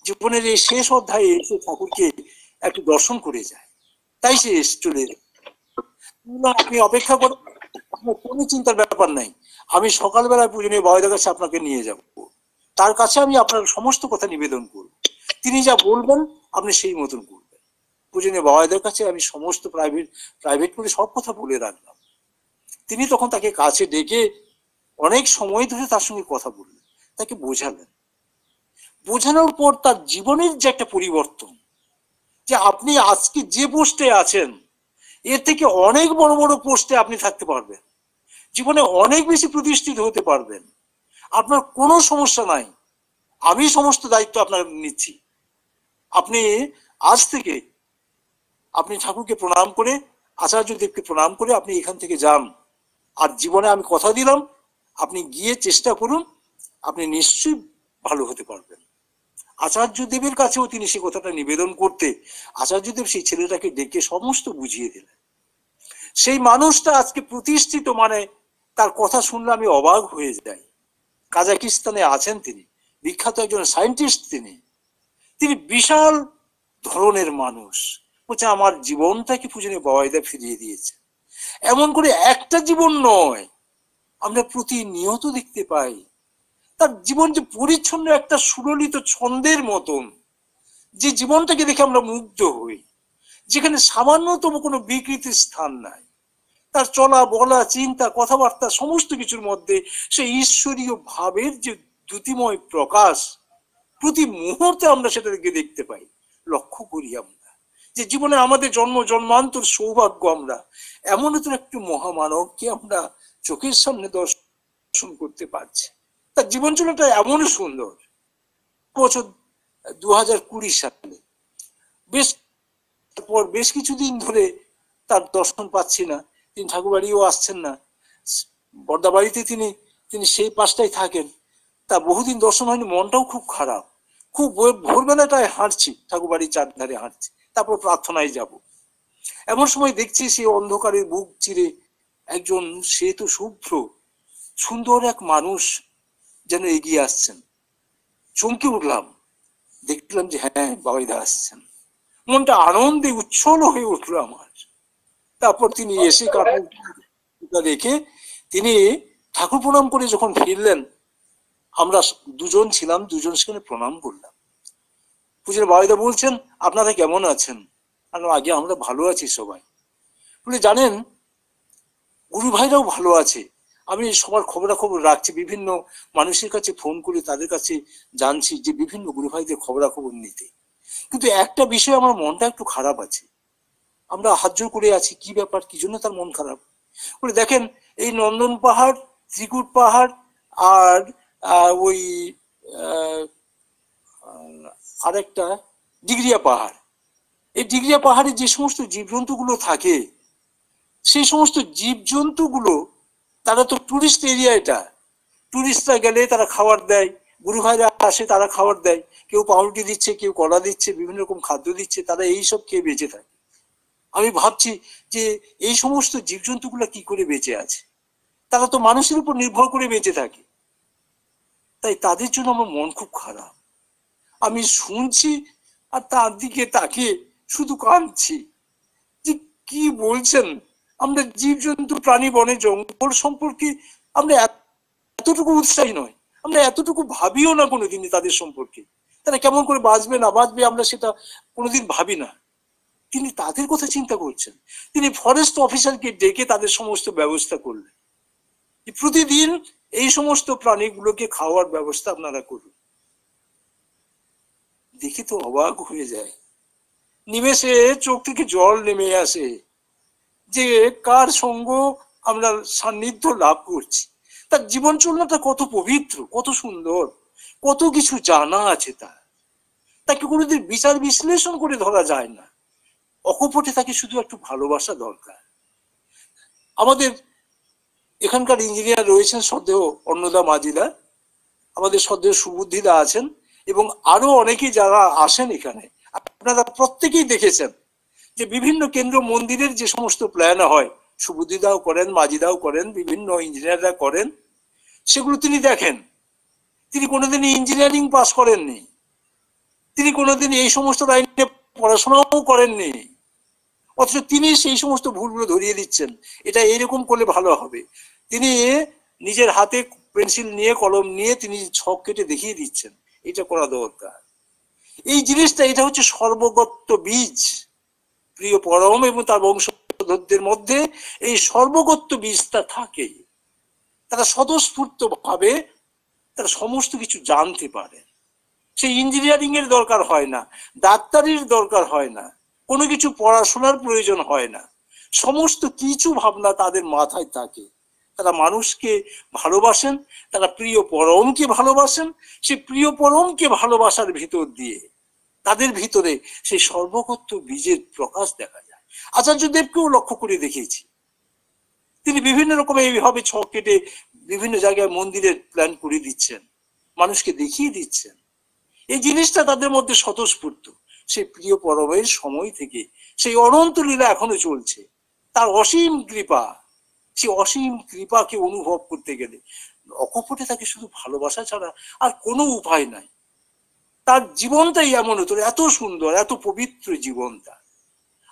S2: জীবনের এই শেষ অধ্যায়ে এসে ঠাকুরকে একটু দর্শন করে যায়। তাই সে চলে। বললাম, আপনি অপেক্ষা আপনার কোনো চিন্তার ব্যাপার নাই। আমি সকালবেলায় পূজনীয় বাবাদের কাছে আপনাকে নিয়ে যাব। তার কাছে আমি আপনার সমস্ত কথা নিবেদন করব। তিনি যা বলবেন, আপনি সেই মতন করবেন। পূজনীয় বাবাদের কাছে আমি সমস্ত প্রাইভেট প্রাইভেট করে সব কথা বলে রাখলাম। তিনি তখন তাকে কাছে ডেকে অনেক সময় ধরে তার সঙ্গে কথা বললেন। তাকে বোঝালেন। বোঝানোর পর তার জীবনের যে একটা পরিবর্তন, যে আপনি আজকে যে পোস্টে আছেন, এর থেকে অনেক বড় বড় পোস্টে আপনি থাকতে পারবেন। জীবনে অনেক বেশি প্রতিষ্ঠিত হতে পারবেন। আপনার কোনো সমস্যা নাই। আমি সমস্ত দায়িত্ব আপনার নিচ্ছি। আপনি আজ থেকে আপনি ঠাকুরকে প্রণাম করে, আচার্য দেবকে প্রণাম করে আপনি এখান থেকে যান। আর জীবনে আমি কথা দিলাম, আপনি গিয়ে চেষ্টা করুন, আপনি নিশ্চয়ই ভালো হতে পারবেন। আচার্য দেবের কাছেও তিনি সে কথাটা নিবেদন করতে, আচার্য দেব সেই ছেলেটাকে ডেকে সমস্ত বুঝিয়ে দিলেন। সেই মানুষটা আজকে প্রতিষ্ঠিত মানে তার কথা শুনলে আমি অবাক হয়ে যাই। কাজাকিস্তানে আছেন তিনি, বিখ্যাত একজন সায়েন্টিস্ট তিনি। তিনি বিশাল ধরনের মানুষ। বলছে, আমার জীবনটাকে পূজনীয় বাবাইদা ফিরিয়ে দিয়েছে। এমন করে একটা জীবন নয়, আমরা প্রতিনিয়ত দেখতে পাই। তার জীবন যে পরিচ্ছন্ন একটা সুললিত ছন্দের মতন, যে জীবনটাকে দেখে আমরা মুগ্ধ হই। যেখানে সামান্যতম কোনো বিকৃতির স্থান নাই। তার চলা, বলা, চিন্তা, কথাবার্তা সমস্ত কিছুর মধ্যে সেই ঈশ্বরীয় ভাবের যে দ্যুতিময় প্রকাশ, প্রতি মুহূর্তে আমরা সেটাকে দেখতে পাই। লক্ষ্য করি আমরা যে জীবনে আমাদের জন্ম, জন্মান্তর সৌভাগ্য আমরা, এমন তো একটি মহামানবকে আমরা চোখের সামনে দর্শন করতে পারছি। তার জীবন চলাটা এমন সুন্দর। বছর দু হাজার কুড়ি সালে বেশ পর বেশ কিছুদিন ধরে তার দর্শন পাচ্ছি না। তিনি ঠাকুরবাড়িও আসছেন না। বর্দা বাড়িতে তিনি তিনি সেই পাশটাই থাকেন। তা বহুদিন দর্শন হয়নি, মনটাও খুব খারাপ। খুব ভোর- ভোরবেলাটায় হাঁটছি, ঠাকুর ঠাকুরবাড়ির চারধারে হাঁটছি, তারপর প্রার্থনায় যাব। এমন সময় দেখছি সে অন্ধকারের বুক চিরে একজন সে তো শুভ্র, সুন্দর এক মানুষ যেন এগিয়ে আসছেন। চমকে উঠলাম, দেখলাম যে হ্যাঁ বাবাইদা আসছেন। মনটা আনন্দে উচ্ছল হয়ে উঠল আমার। তারপর তিনি এসে কাপড় রেখে তিনি ঠাকুর প্রণাম করে যখন ফিরলেন, আমরা দুজন ছিলাম, দুজন সেখানে প্রণাম করলাম। পুজোর বাবাইদা বলছেন, আপনারা কেমন আছেন? আগে আমরা ভালো আছি সবাই। বলে, জানেন, গুরু ভাইরাও ভালো আছে। আমি সবার খবরাখবর রাখছি, বিভিন্ন মানুষের কাছে ফোন করে তাদের কাছে জানছি যে বিভিন্ন গুরু ভাইদের খবরাখবর নিতে। কিন্তু একটা বিষয় আমার মনটা একটু খারাপ আছে। আমরা হাত করে আছি, কি ব্যাপার, কি জন্য তার মন খারাপ? বলে, দেখেন, এই নন্দন পাহাড়, ত্রিকুট পাহাড় আর ওই আরেকটা ডিগরিয়া পাহাড়। এই ডিগরিয়া পাহাড়ে যে সমস্ত জীবজন্তুগুলো থাকে, সেই সমস্ত জীবজন্তুগুলো, তারা তো টুরিস্ট এরিয়া এটা। টুরিস্টরা গেলে তারা খাবার দেয়, গুরু ভাইরা আসে তারা খাবার দেয়। কেউ পাউরুটি দিচ্ছে, কেউ কলা দিচ্ছে, বিভিন্ন রকম খাদ্য দিচ্ছে, তারা এই সব খেয়ে বেঁচে থাকে। আমি ভাবছি যে এই সমস্ত জীবজন্তুগুলো কি করে বেঁচে আছে? তারা তো মানুষের উপর নির্ভর করে বেঁচে থাকে। তাই তাদের জন্য আমার মন খুব খারাপ। আমি শুনছি আর তার দিকে তাকিয়ে শুধু কাঁদছি যে কি বলছেন? আমরা জীবজন্তু, প্রাণী, বনে, জঙ্গল সম্পর্কে আমরা এতটুকু উৎসাহী নয় আমরা এতটুকু ভাবিও না কোনোদিনই তাদের সম্পর্কে। তারা কেমন করে বাঁচবে, না বাঁচবে আমরা সেটা কোনোদিন ভাবি না। তিনি তাদের কথা চিন্তা করছেন। তিনি ফরেস্ট অফিসারকে ডেকে তাদের সমস্ত ব্যবস্থা করলেন। প্রতিদিন এই সমস্ত প্রাণীগুলোকে খাওয়ার ব্যবস্থা আপনারা করুন। দেখে তো অবাক হয়ে যায়। নিমেষে চোখ থেকে জল নেমে আসে যে কার সঙ্গ আমরা সান্নিধ্য লাভ করছি। তার জীবন চলনাটা কত পবিত্র, কত সুন্দর, কত কিছু জানা আছে তার। তাকে কোনোদিন বিচার বিশ্লেষণ করে ধরা যায় না। অকপটে তাকে শুধু একটু ভালোবাসা দরকার। আমাদের এখানকার ইঞ্জিনিয়ার রয়েছেন সদ্দেহ অন্নদা মাজিদা। আমাদের সদ্দেহ সুবুদ্ধিদা আছেন এবং আরও অনেকেই যারা আসেন এখানে। আপনারা প্রত্যেকেই দেখেছেন যে বিভিন্ন কেন্দ্র মন্দিরের যে সমস্ত প্ল্যান হয় সুবুদ্ধিদাও করেন মাজিদাও করেন, বিভিন্ন ইঞ্জিনিয়াররা করেন, সেগুলো তিনি দেখেন। তিনি কোনোদিন ইঞ্জিনিয়ারিং পাস করেননি। তিনি কোনোদিন এই সমস্ত লাইনে পড়াশোনাও করেননি। অথচ তিনি সেই সমস্ত ভুলগুলো ধরিয়ে দিচ্ছেন। এটা এরকম করলে ভালো হবে। তিনি নিজের হাতে পেন্সিল নিয়ে, কলম নিয়ে তিনি ছক কেটে দেখিয়ে দিচ্ছেন। এটা করা দরকার। এই জিনিসটা, এটা হচ্ছে সর্বগত বীজ। প্রিয় পরম এবং তার বংশধরদের মধ্যে এই সর্বগত বীজটা থাকে তারা স্বতঃস্ফূর্ত ভাবে তারা সমস্ত কিছু জানতে পারে। সেই ইঞ্জিনিয়ারিং এর দরকার হয় না, ডাক্তারির দরকার হয় না। কোনো কিছু পড়াশোনার প্রয়োজন হয় না। সমস্ত কিছু ভাবনা তাদের মাথায় থাকে। তারা মানুষকে ভালোবাসেন, তারা প্রিয় পরমকে ভালোবাসেন, সে প্রিয় পরমকে ভালোবাসার ভিতর দিয়ে তাদের ভিতরে সেই সর্বগত বীজের প্রকাশ দেখা যায়। আচার্যদেবকেও লক্ষ্য করে দেখিয়েছি তিনি বিভিন্ন রকম এইভাবে ছক কেটে বিভিন্ন জায়গায় মন্দিরের প্ল্যান করে দিচ্ছেন। মানুষকে দেখিয়ে দিচ্ছেন। এই জিনিসটা তাদের মধ্যে স্বতঃস্ফূর্ত। সেই প্রিয় পরবের সময় থেকে। সেই অনন্ত লীলা এখনও চলছে। তার অসীম কৃপা, সেই অসীম কৃপাকে অনুভব করতে গেলে অকপটে তাকে শুধু ভালোবাসা ছাড়া আর কোনো উপায় নাই। তার জীবনটাই এমন হতো, এত সুন্দর, এত পবিত্র জীবনটা।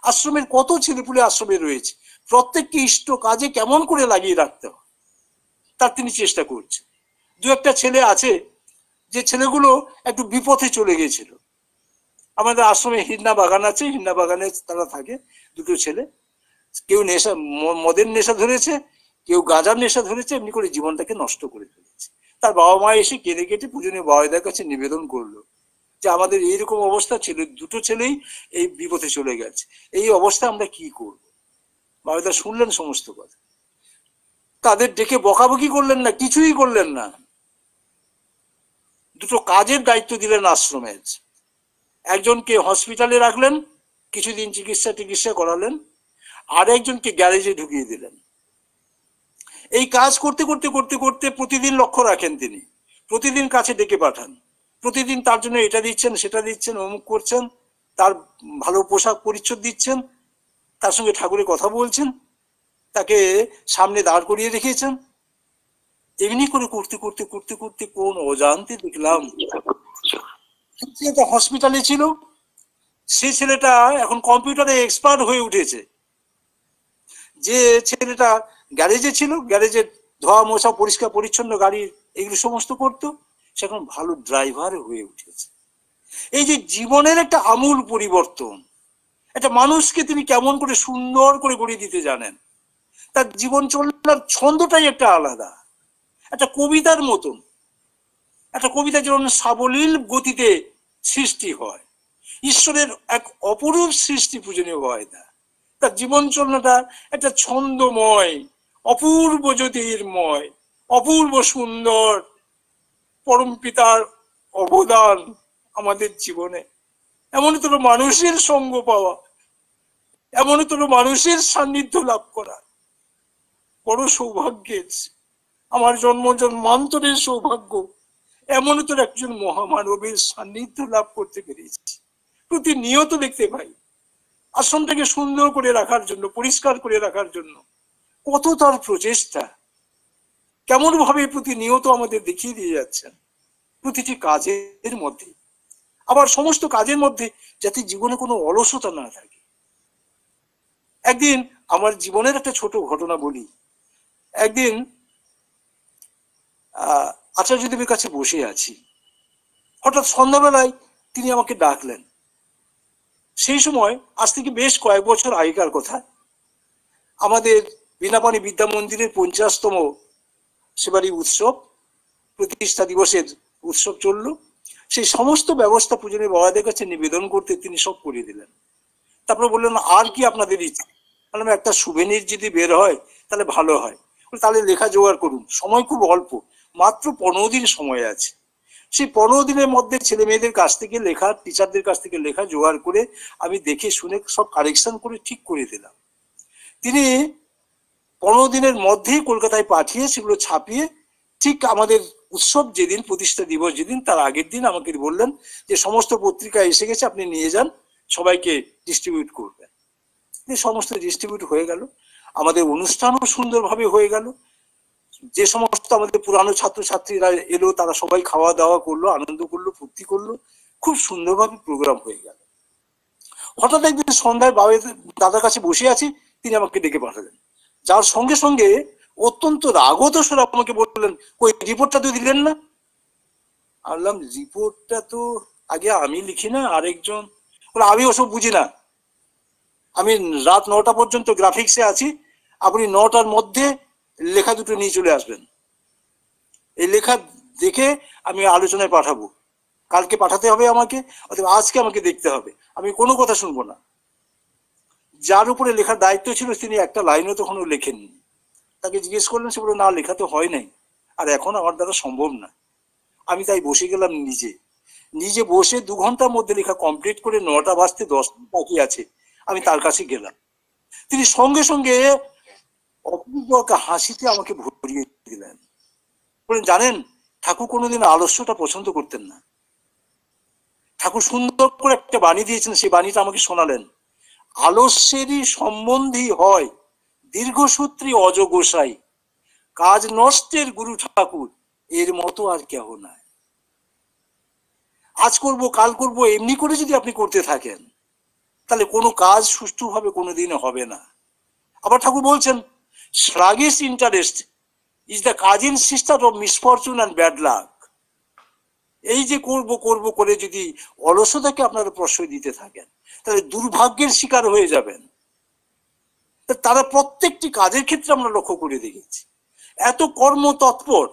S2: আশ্রমের কত ছেলেপুলে আশ্রমে রয়েছে। প্রত্যেককে ইষ্ট কাজে কেমন করে লাগিয়ে রাখতে হয়, তার তিনি চেষ্টা করছেন। দু একটা ছেলে আছে, যে ছেলেগুলো একটু বিপথে চলে গিয়েছিল আমাদের আশ্রমে হিন্না বাগান আছে, হিন্না বাগানে তারা থাকে, দুটো ছেলে। কেউ নেশা মদের নেশা ধরেছে, কেউ গাঁজার নেশা ধরেছে, এমনি করে জীবনটাকে নষ্ট করে ফেলেছে। তার বাবা মা এসে কেঁদে কেটে পূজনীয় বাবাদের কাছে নিবেদন করল যে আমাদের এইরকম অবস্থা ছেলে, দুটো ছেলেই এই বিপথে চলে গেছে। এই অবস্থা আমরা কি করব? বাবাদা শুনলেন সমস্ত কথা। তাদের ডেকে বকাবকি করলেন না, কিছুই করলেন না। দুটো কাজের দায়িত্ব দিলেন আশ্রমের। একজনকে হসপিটালে রাখলেন, কিছুদিন চিকিৎসা টিকিৎসা করালেন আর একজনকে গ্যারেজে ঢুকিয়ে দিলেন। এই কাজ করতে করতে করতে করতে প্রতিদিন লক্ষ্য রাখেন তিনি। প্রতিদিন কাছে ডেকে পাঠান। প্রতিদিন তার জন্য এটা দিচ্ছেন, সেটা দিচ্ছেন, অমুক করছেন, তার ভালো পোশাক পরিচ্ছদ দিচ্ছেন, তার সঙ্গে ঠাকুরের কথা বলছেন, তাকে সামনে দাঁড় করিয়ে রেখেছেন। এমনি করে করতে করতে করতে করতে কোন অজান্তে দেখলাম ছেলেটা হসপিটালে ছিল সেই ছেলেটা এখন কম্পিউটারে এক্সপার্ট হয়ে উঠেছে। যে ছেলেটা গ্যারেজে ছিল গ্যারেজে ধোয়া মোছা, পরিষ্কার, পরিচ্ছন্ন গাড়ি, এগুলো সমস্ত করতো, সে এখন ভালো ড্রাইভার হয়ে উঠেছে। এই যে জীবনের একটা আমূল পরিবর্তন, একটা মানুষকে তিনি কেমন করে সুন্দর করে গড়িয়ে দিতে জানেন, তার জীবন চলার ছন্দটাই একটা আলাদা, একটা কবিতার মতন, একটা কবিতা যেমন সাবলীল গতিতে সৃষ্টি হয়। ঈশ্বরের এক অপরূপ সৃষ্টি পূজনীয় গয়দা তার জীবন চলনাটা একটা ছন্দময়, অপূর্ব জ্যোতির্ময়, অপূর্ব সুন্দর পরম পিতার অবদান আমাদের জীবনে। এমনই তোর মানুষের সঙ্গ পাওয়া, এমনই তোর মানুষের সান্নিধ্য লাভ করা। বড় সৌভাগ্যের, আমার জন্ম জন্মান্তরের সৌভাগ্য এমন তোর একজন মহামানবের সান্নিধ্য লাভ করতে পেরেছি। প্রতিনিয়ত দেখতে পাই। আশ্রমটাকে সুন্দর করে রাখার জন্য, পরিষ্কার করে রাখার জন্য কত তার প্রচেষ্টা। কেমন ভাবে প্রতিনিয়ত আমাদের দেখিয়ে দিয়ে যাচ্ছেন প্রতিটি কাজের মধ্যে। আবার সমস্ত কাজের মধ্যে যাতে জীবনে কোনো অলসতা না থাকে। একদিন আমার জীবনের একটা ছোট ঘটনা বলি। একদিন, আহ আচার্যদেবের কাছে বসে আছি। হঠাৎ সন্ধ্যাবেলায় তিনি আমাকে ডাকলেন। সেই সময়, আজ থেকে বেশ কয়েক বছর আগেকার কথা, আমাদের বিনাপানি বিদ্যা মন্দিরের পঞ্চাশতম সেবারই উৎসব, প্রতিষ্ঠা দিবসের উৎসব চলল। সেই সমস্ত ব্যবস্থা পূজনের বাবাদের কাছে নিবেদন করতে তিনি সব করিয়ে দিলেন। তারপরে বললেন, আর কি আপনাদের ইচ্ছে? বললাম একটা সুভেনির যদি বের হয়, তাহলে ভালো হয়। তাহলে লেখা জোগাড় করুন। সময় খুব অল্প। মাত্র পনেরো দিন সময় আছে। সেই পনেরো দিনের মধ্যে ছেলে মেয়েদের কাছ থেকে লেখা টিচারদের কাছ থেকে লেখা, জোগাড় করে আমি দেখে শুনে সব কারেকশন করে ঠিক করে দিলাম। তিনি পনেরো দিনের মধ্যেই কলকাতায় পাঠিয়ে সেগুলো ছাপিয়ে ঠিক আমাদের উৎসব যেদিন, প্রতিষ্ঠা দিবস যেদিন, তার আগের দিন আমাকে বললেন যে সমস্ত পত্রিকা এসে গেছে, আপনি নিয়ে যান, সবাইকে ডিস্ট্রিবিউট করবেন। সমস্ত ডিস্ট্রিবিউট হয়ে গেল। আমাদের অনুষ্ঠানও সুন্দরভাবে হয়ে গেল। যে সমস্ত আমাদের পুরানো ছাত্রছাত্রীরা এলো, তারা সবাই খাওয়া দাওয়া করল, আনন্দ করল, ফুর্তি করল, খুব সুন্দরভাবে প্রোগ্রাম হয়ে গেল। হঠাৎ একদিন সন্ধ্যায় বাবা দাদার কাছে বসে আছি, তিনি আমাকে ডেকে পাঠালেন। যার সঙ্গে সঙ্গে অত্যন্ত রাগত স্বরে আমাকে বললেন ওই রিপোর্টটা তো দিলেন না? আনলাম রিপোর্টটা তো আগে আমি লিখি না, আরেকজন আমি ওসব বুঝি না। আমি রাত নটা পর্যন্ত গ্রাফিক্সে আছি, আপনি নটার মধ্যে লেখা দুটো নিয়ে চলে আসবেন। এই লেখা দেখে আমি আলোচনায় পাঠাবো। কালকে পাঠাতে হবে আমাকে, অথবা আজকে আমাকে দেখতে হবে। আমি কোনো কথা শুনব না। যার উপরে লেখার দায়িত্ব ছিল, তিনি একটা লাইনও তখনও লেখেননি। তাকে জিজ্ঞেস করলেন, সে বলল না, লেখা তো হয় নাই। আর এখন আমার দ্বারা সম্ভব না। আমি তাই বসে গেলাম নিজে। নিজে বসে দু ঘণ্টার মধ্যে লেখা কমপ্লিট করে নটা বাজতে দশ বাকি আছে। আমি তার কাছে গেলাম। তিনি সঙ্গে সঙ্গে অপূর্ব একটা হাসিতে আমাকে ভরিয়ে দিলেন। জানেন, ঠাকুর কোনোদিন আলস্যটা পছন্দ করতেন না। ঠাকুর সুন্দর করে একটা বাণী দিয়েছেন, সেই বাণীটা আমাকে শোনালেন। আলস্যেরই সম্বন্ধী হয় দীর্ঘসূত্রী অজগোসাই কাজ নষ্টের গুরু ঠাকুর, এর মতো আর কেহ নাই। আজ করব, কাল করব, এমনি করে যদি আপনি করতে থাকেন, তাহলে কোনো কাজ সুষ্ঠুভাবে কোনোদিন হবে না। আবার ঠাকুর বলছেন sluggish interest is the cousin sister of misfortune and bad luck এই যে করব করব করে যদি অলসতাকে আপনারা প্রশ্রয় দিতে থাকেন, তাহলে দুর্ভাগ্যের শিকার হয়ে যাবেন। তারা প্রত্যেকটি কাজের ক্ষেত্রে আমরা লক্ষ্য করে দেখেছি। এত কর্ম তৎপর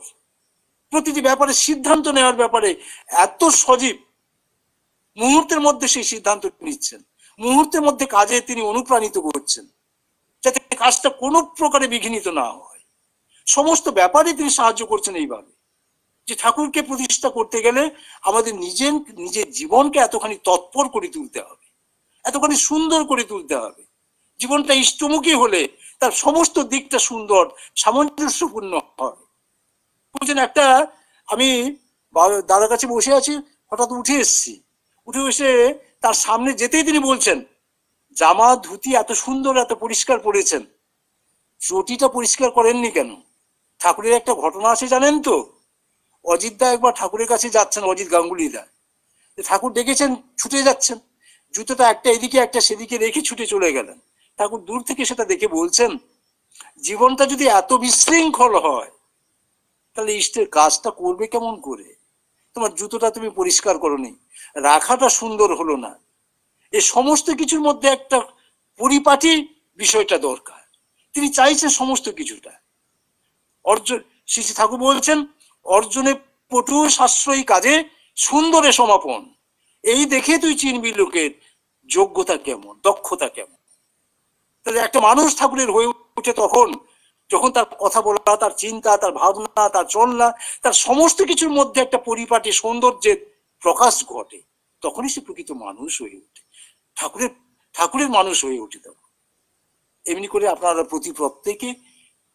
S2: প্রতিটি ব্যাপারে সিদ্ধান্ত নেওয়ার ব্যাপারে এত সজীব, মুহূর্তের মধ্যে সেই সিদ্ধান্ত নিচ্ছেন। মুহূর্তের মধ্যে কাজে তিনি অনুপ্রাণিত করছেন। যাতে কাজটা কোনো প্রকারে বিঘ্নিত না হয়। সমস্ত ব্যাপারে তিনি সাহায্য করছেন এইভাবে। যে ঠাকুরকে প্রতিষ্ঠা করতে গেলে আমাদের নিজের নিজের জীবনকে এতখানি তৎপর করে তুলতে হবে। এতখানি সুন্দর করে তুলতে হবে। জীবনটা ইষ্টমুখী হলে তার সমস্ত দিকটা সুন্দর, সামঞ্জস্যপূর্ণ হয় বলছেন, একটা আমি দাদার কাছে বসে আছি, হঠাৎ উঠে এসেছি। উঠে এসে তার সামনে যেতেই তিনি বলছেন জামা ধুতি এত সুন্দর, এত পরিষ্কার পরেছেন। চটিটা পরিষ্কার করেননি কেন? ঠাকুরের একটা ঘটনা আছে জানেন তো? অজিত দা একবার ঠাকুরের কাছে যাচ্ছেন, অজিত গাঙ্গুলি দা ঠাকুর ডেকেছেন ছুটে যাচ্ছেন। জুতোটা একটা এদিকে, একটা সেদিকে রেখে ছুটে চলে গেলেন। ঠাকুর দূর থেকে সেটা দেখে বলছেন, জীবনটা যদি এত বিশৃঙ্খল হয়, তাহলে ইষ্টের কাজটা করবে কেমন করে? তোমার জুতোটা তুমি পরিষ্কার করনি, রাখাটা সুন্দর হলো না। এই সমস্ত কিছুর মধ্যে একটা পরিপাটি বিষয়টা দরকার। তিনি চাইছেন সমস্ত কিছুটা। অর্জন শ্রী ঠাকুর বলছেন অর্জনে পটু সাশ্রয়ী কাজে সুন্দরে সমাপন। এই দেখে তুই চিনবি লোকের যোগ্যতা কেমন, দক্ষতা কেমন। তাহলে একটা মানুষ ঠাকুরের হয়ে ওঠে তখন, যখন তার কথা বলা, তার চিন্তা, তার ভাবনা, তার চলনা, তার সমস্ত কিছুর মধ্যে একটা পরিপাটি সৌন্দর্যের প্রকাশ ঘটে, তখনই সে প্রকৃত মানুষ হয়ে ওঠে। ঠাকুরের ঠাকুরের মানুষ হয়ে ওঠে তখন এমনি করে আপনারা প্রতি প্রত্যেকে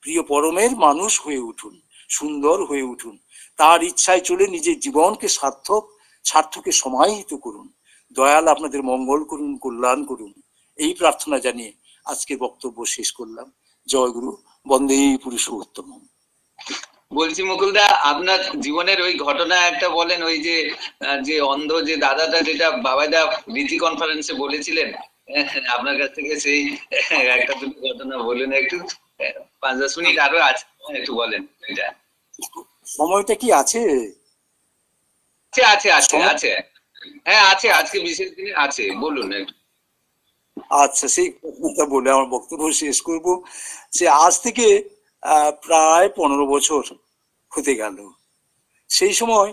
S2: প্রিয় পরমের মানুষ হয়ে উঠুন, সুন্দর হয়ে উঠুন। তার ইচ্ছায় চলে নিজের জীবনকে সার্থক, সার্থকে সমাহিত করুন। দয়াল আপনাদের মঙ্গল করুন, কল্যাণ করুন। এই প্রার্থনা জানিয়ে আজকের বক্তব্য শেষ করলাম। জয় গুরু, বন্দে পুরুষোত্তম
S4: বলছি মুকুলদা আপনার জীবনের ওই ঘটনা একটা বলেন ওই যে যে অন্ধ যে দাদাটা যেটা বাবাইদা রীতি কনফারেন্সে বলেছিলেন আপনার কাছ থেকে সেই একটা দুটো ঘটনা বলুন একটু পাঁচ দশ মিনিট আরও আছে একটু বলেন এটা।
S2: সময়টা কি আছে?
S4: আছে আছে আছে আছে। হ্যাঁ আছে আজকে বিশেষ দিনে আছে বলুন একটু।
S2: আচ্ছা সেই বলে আমার বক্তব্য শেষ করব। সে আজ থেকে প্রায় পনেরো বছর হতে গেল। সেই সময়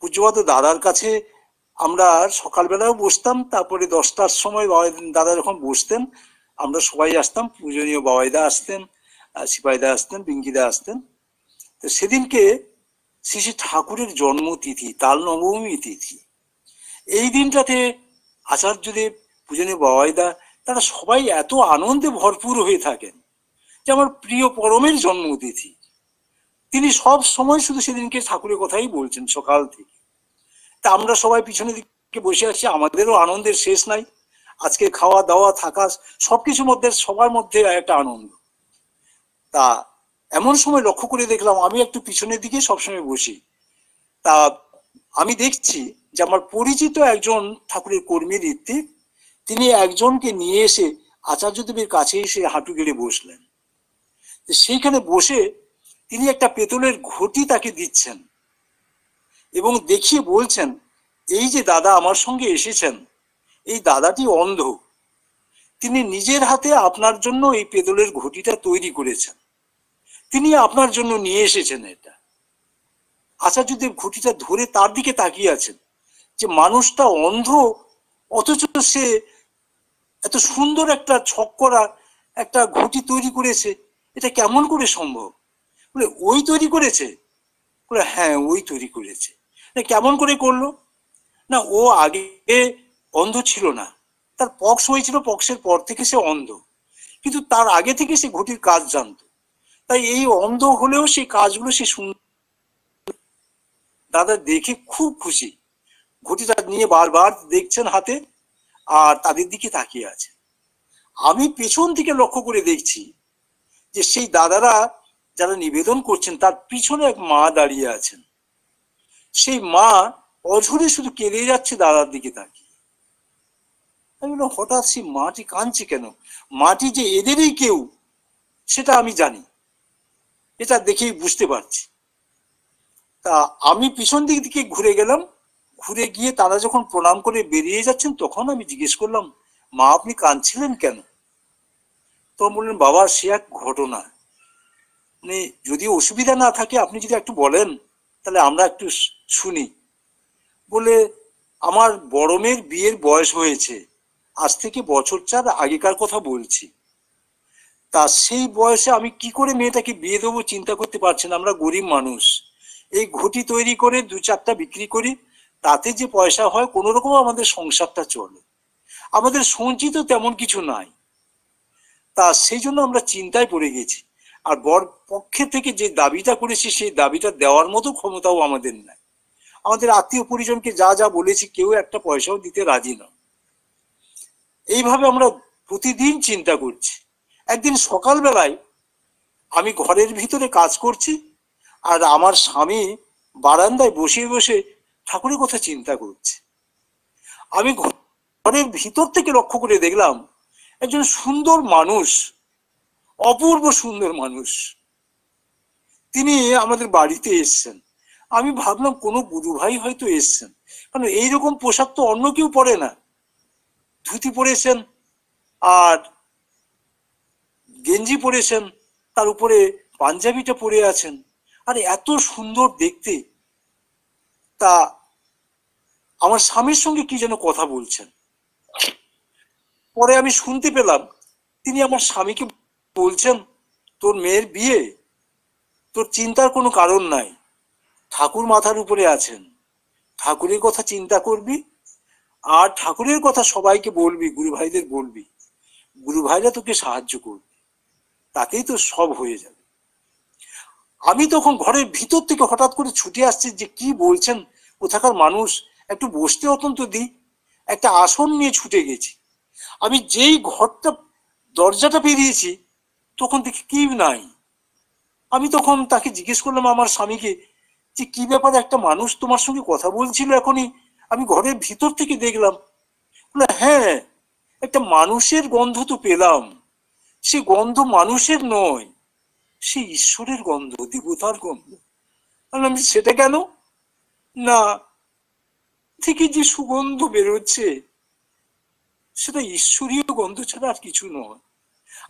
S2: পূজ্যপাত দাদার কাছে আমরা সকালবেলাও বসতাম, তারপরে দশটার সময় বাবাই দাদা যখন বসতেন, আমরা সবাই আসতাম, পূজনীয় বাবাইদা আসতেন সিপাইদা আসতেন বিঙ্কিদা আসতেন। তো সেদিনকে শ্রী শ্রী ঠাকুরের জন্মতিথি, তাল নবমী তিথি। এই দিনটাতে আচার্যদেব, পূজনীয় বাবাইদা, তারা সবাই এত আনন্দে ভরপুর হয়ে থাকেন। যে আমার প্রিয় পরমের জন্মতিথি। তিনি সব সময় শুধু সেদিনকে ঠাকুরের কথাই বলছেন সকাল থেকে। তা আমরা সবাই পিছনের দিকে বসে আছি, আমাদেরও আনন্দের শেষ নাই। আজকে খাওয়া দাওয়া থাকা, সবকিছুর মধ্যে, সবার মধ্যে একটা আনন্দ। তা এমন সময় লক্ষ্য করে দেখলাম, আমি একটু পিছনের দিকে সবসময় বসি। তা আমি দেখছি যে আমার পরিচিত একজন ঠাকুরের কর্মী তিনি একজনকে নিয়ে এসে আচার্য আচার্যদেবের কাছে এসে হাঁটু গেড়ে বসলেন। সেইখানে বসে তিনি একটা পেতলের ঘটি তাকে দিচ্ছেন এবং দেখিয়ে বলছেন, এই যে দাদা আমার সঙ্গে এসেছেন, এই দাদাটি অন্ধ। তিনি নিজের হাতে আপনার জন্য এই পেতলের ঘটিটা তৈরি করেছেন। তিনি আপনার জন্য নিয়ে এসেছেন এটা। আচার্যদেব ঘটিটা ধরে তার দিকে তাকিয়ে আছেন যে মানুষটা অন্ধ, অথচ সে এত সুন্দর একটা ছক করা একটা ঘটি তৈরি করেছে। এটা কেমন করে সম্ভব? বলে, ওই তৈরি করেছে। বলে হ্যাঁ ওই তৈরি করেছে। কেমন করে করল? না, ও আগে অন্ধ ছিল না। তার পক্স হয়েছিল পক্সের পর থেকে সে অন্ধ। কিন্তু তার আগে থেকে সে ঘটির কাজ জানতো। তাই এই অন্ধ হলেও সেই কাজগুলো সে শুন দাদা দেখে খুব খুশি। ঘটিটা নিয়ে বারবার দেখছেন হাতে, আর তাদের দিকে তাকিয়ে আছে। আমি পেছন থেকে লক্ষ্য করে দেখছি যে সেই দাদারা যারা নিবেদন করছেন, তার পিছনে এক মা দাঁড়িয়ে আছেন। সেই মা অঝরে শুধু কেঁদে যাচ্ছে দাদার দিকে তাকিয়ে। আমি বললাম, হঠাৎ সেই মাটি কাঁদছে কেন? মাটি যে এদেরই কেউ, সেটা আমি জানি। এটা দেখেই বুঝতে পারছি। তা আমি পিছন দিক দিকে ঘুরে গেলাম। ঘুরে গিয়ে তারা যখন প্রণাম করে বেরিয়ে যাচ্ছেন, তখন আমি জিজ্ঞেস করলাম, মা, আপনি কাঁদছিলেন কেন? তখন বললেন বাবা সে এক ঘটনা। মানে যদি অসুবিধা না থাকে, আপনি যদি একটু বলেন, তাহলে আমরা একটু শুনি। বলে, আমার বড় মেয়ের বিয়ের বয়স হয়েছে। আজ থেকে বছর চার আগেকার কথা বলছি। তা সেই বয়সে আমি কি করে মেয়েটাকে বিয়ে দেবো চিন্তা করতে পারছি না। আমরা গরিব মানুষ। এই ঘটি তৈরি করে দু চারটা বিক্রি করি। তাতে যে পয়সা হয় কোনো রকম আমাদের সংসারটা চলে। আমাদের সঞ্চিত তেমন কিছু নাই। তা সেই জন্য আমরা চিন্তায় পড়ে গেছি। আর বর পক্ষে থেকে যে দাবিটা করেছি, সেই দাবিটা দেওয়ার মতো ক্ষমতাও আমাদের নাই। আমাদের আত্মীয় পরিজনকে যা যা বলেছি, কেউ একটা পয়সাও দিতে রাজি নয়। এইভাবে আমরা প্রতিদিন চিন্তা করছি। একদিন সকালবেলায় আমি ঘরের ভিতরে কাজ করছি, আর আমার স্বামী বারান্দায় বসে বসে ঠাকুরের কথা চিন্তা করছে। আমি ঘরের ভিতর থেকে লক্ষ্য করে দেখলাম একজন সুন্দর মানুষ, অপূর্ব সুন্দর মানুষ। তিনি আমাদের বাড়িতে এসছেন। আমি ভাবলাম কোনো গুরু ভাই হয়তো এসছেন। কারণ এইরকম পোশাক তো অন্য কেউ পরে না। ধুতি পরেছেন আর গেঞ্জি পরেছেন, তার উপরে পাঞ্জাবিটা পরে আছেন। আর এত সুন্দর দেখতে। তা আমার স্বামীর সঙ্গে কি যেন কথা বলছেন। পরে আমি শুনতে পেলাম, তিনি আমার স্বামীকে বলছেন, তোর মেয়ের বিয়ে? তোর চিন্তার কোনো কারণ নাই। ঠাকুর মাথার উপরে আছেন। ঠাকুরের কথা চিন্তা করবি আর ঠাকুরের কথা সবাইকে বলবি গুরু ভাইদের বলবি। গুরু ভাইরা তোকে সাহায্য করবে। তাতেই তো সব হয়ে যাবে। আমি তখন ঘরের ভিতর থেকে হঠাৎ করে ছুটে আসছি যে কি বলছেন? কোথাকার মানুষ? একটু বসতে অত্যন্ত দিই একটা আসন নিয়ে ছুটে গেছি। আমি যেই ঘরটা দরজাটা পেরিয়েছি তখন দেখি কি নাই। আমি তখন তাকে জিজ্ঞেস করলাম, আমার স্বামীকে, যে কি ব্যাপারে একটা মানুষ তোমার সঙ্গে কথা বলছিল এখনই? আমি ঘরের ভিতর থেকে দেখলাম। হ্যাঁ একটা মানুষের গন্ধ তো পেলাম। সে গন্ধ মানুষের নয়, সে ঈশ্বরের গন্ধ, দেবতার গন্ধ। বললাম, সেটা কেন? না, থেকে যে সুগন্ধ বেরোচ্ছে সেটা ঈশ্বরীয় গন্ধ ছাড়া আর কিছু নয়।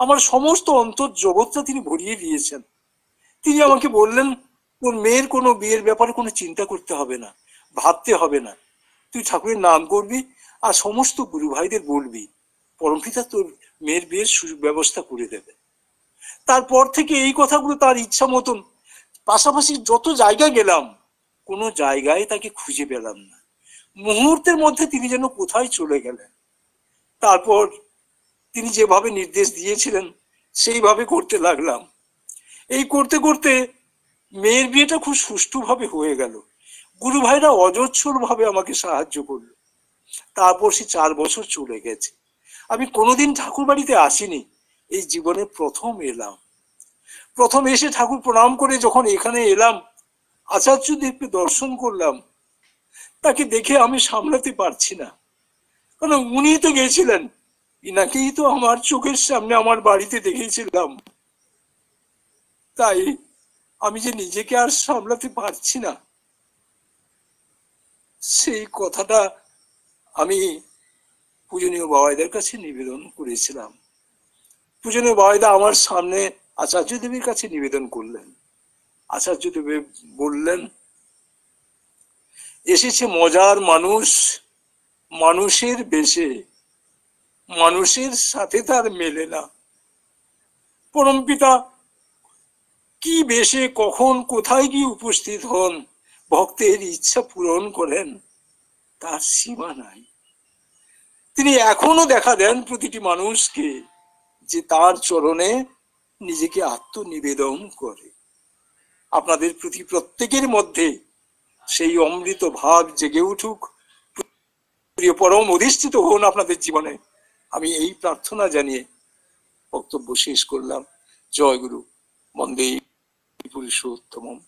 S2: আমার সমস্ত অন্তর জগৎটা তিনি ভরিয়ে দিয়েছেন। তিনি আমাকে বললেন, তোর মেয়ের কোনো বিয়ের ব্যাপারে কোনো চিন্তা করতে হবে না, ভাবতে হবে না। তুই ঠাকুরের নাম করবি আর সমস্ত গুরু ভাইদের বলবি। পরমপিতা তোর মেয়ের বিয়ের ব্যবস্থা করে দেবে। তারপর থেকে এই কথাগুলো তার ইচ্ছা মতন। পাশাপাশি যত জায়গা গেলাম, কোনো জায়গায় তাকে খুঁজে পেলাম না। মুহূর্তের মধ্যে তিনি যেন কোথায় চলে গেলেন। তারপর তিনি যেভাবে নির্দেশ দিয়েছিলেন, সেইভাবে করতে লাগলাম। এই করতে করতে মেয়ের বিয়েটা খুব সুষ্ঠুভাবে হয়ে গেল। গুরু ভাইরা অজস্র ভাবে আমাকে সাহায্য করল। তারপর সে চার বছর চলে গেছে। আমি কোনোদিন ঠাকুর বাড়িতে আসিনি, এই জীবনে প্রথম এলাম। প্রথম এসে ঠাকুর প্রণাম করে যখন এখানে এলাম আচার্য দেবকে দর্শন করলাম, তাকে দেখে আমি সামলাতে পারছি না। কারণ উনি তো গেছিলেন। ইনাকেই তো আমার চোখের সামনে আমার বাড়িতে দেখেছিলাম। তাই আমি যে নিজেকে আর সামলাতে পারছি না, সেই কথাটা আমি পূজনীয় বাবাইদের কাছে নিবেদন করেছিলাম। পূজনীয় বাবাইদা আমার সামনে আচার্য দেবীর কাছে নিবেদন করলেন। আচার্য দেবী বললেন, এসেছে মজার মানুষ মানুষের বেশে, মানুষের সাথে তার মেলে না। পরম পিতা, কি বেশে, কখন, কোথায় গিয়ে উপস্থিত হন? ভক্তের ইচ্ছা পূরণ করেন, তার সীমা নাই। তিনি এখনও দেখা দেন প্রতিটি মানুষকে যে তার চরণে নিজেকে আত্মনিবেদন করে। আপনাদের প্রতি প্রত্যেকের মধ্যে সেই অমৃত ভাব জেগে উঠুক। প্রিয় পরম, অধিষ্ঠিত হন আপনাদের জীবনে। আমি এই প্রার্থনা জানিয়ে বক্তব্য শেষ করলাম। জয় গুরু। বন্দে পুরুষোত্তম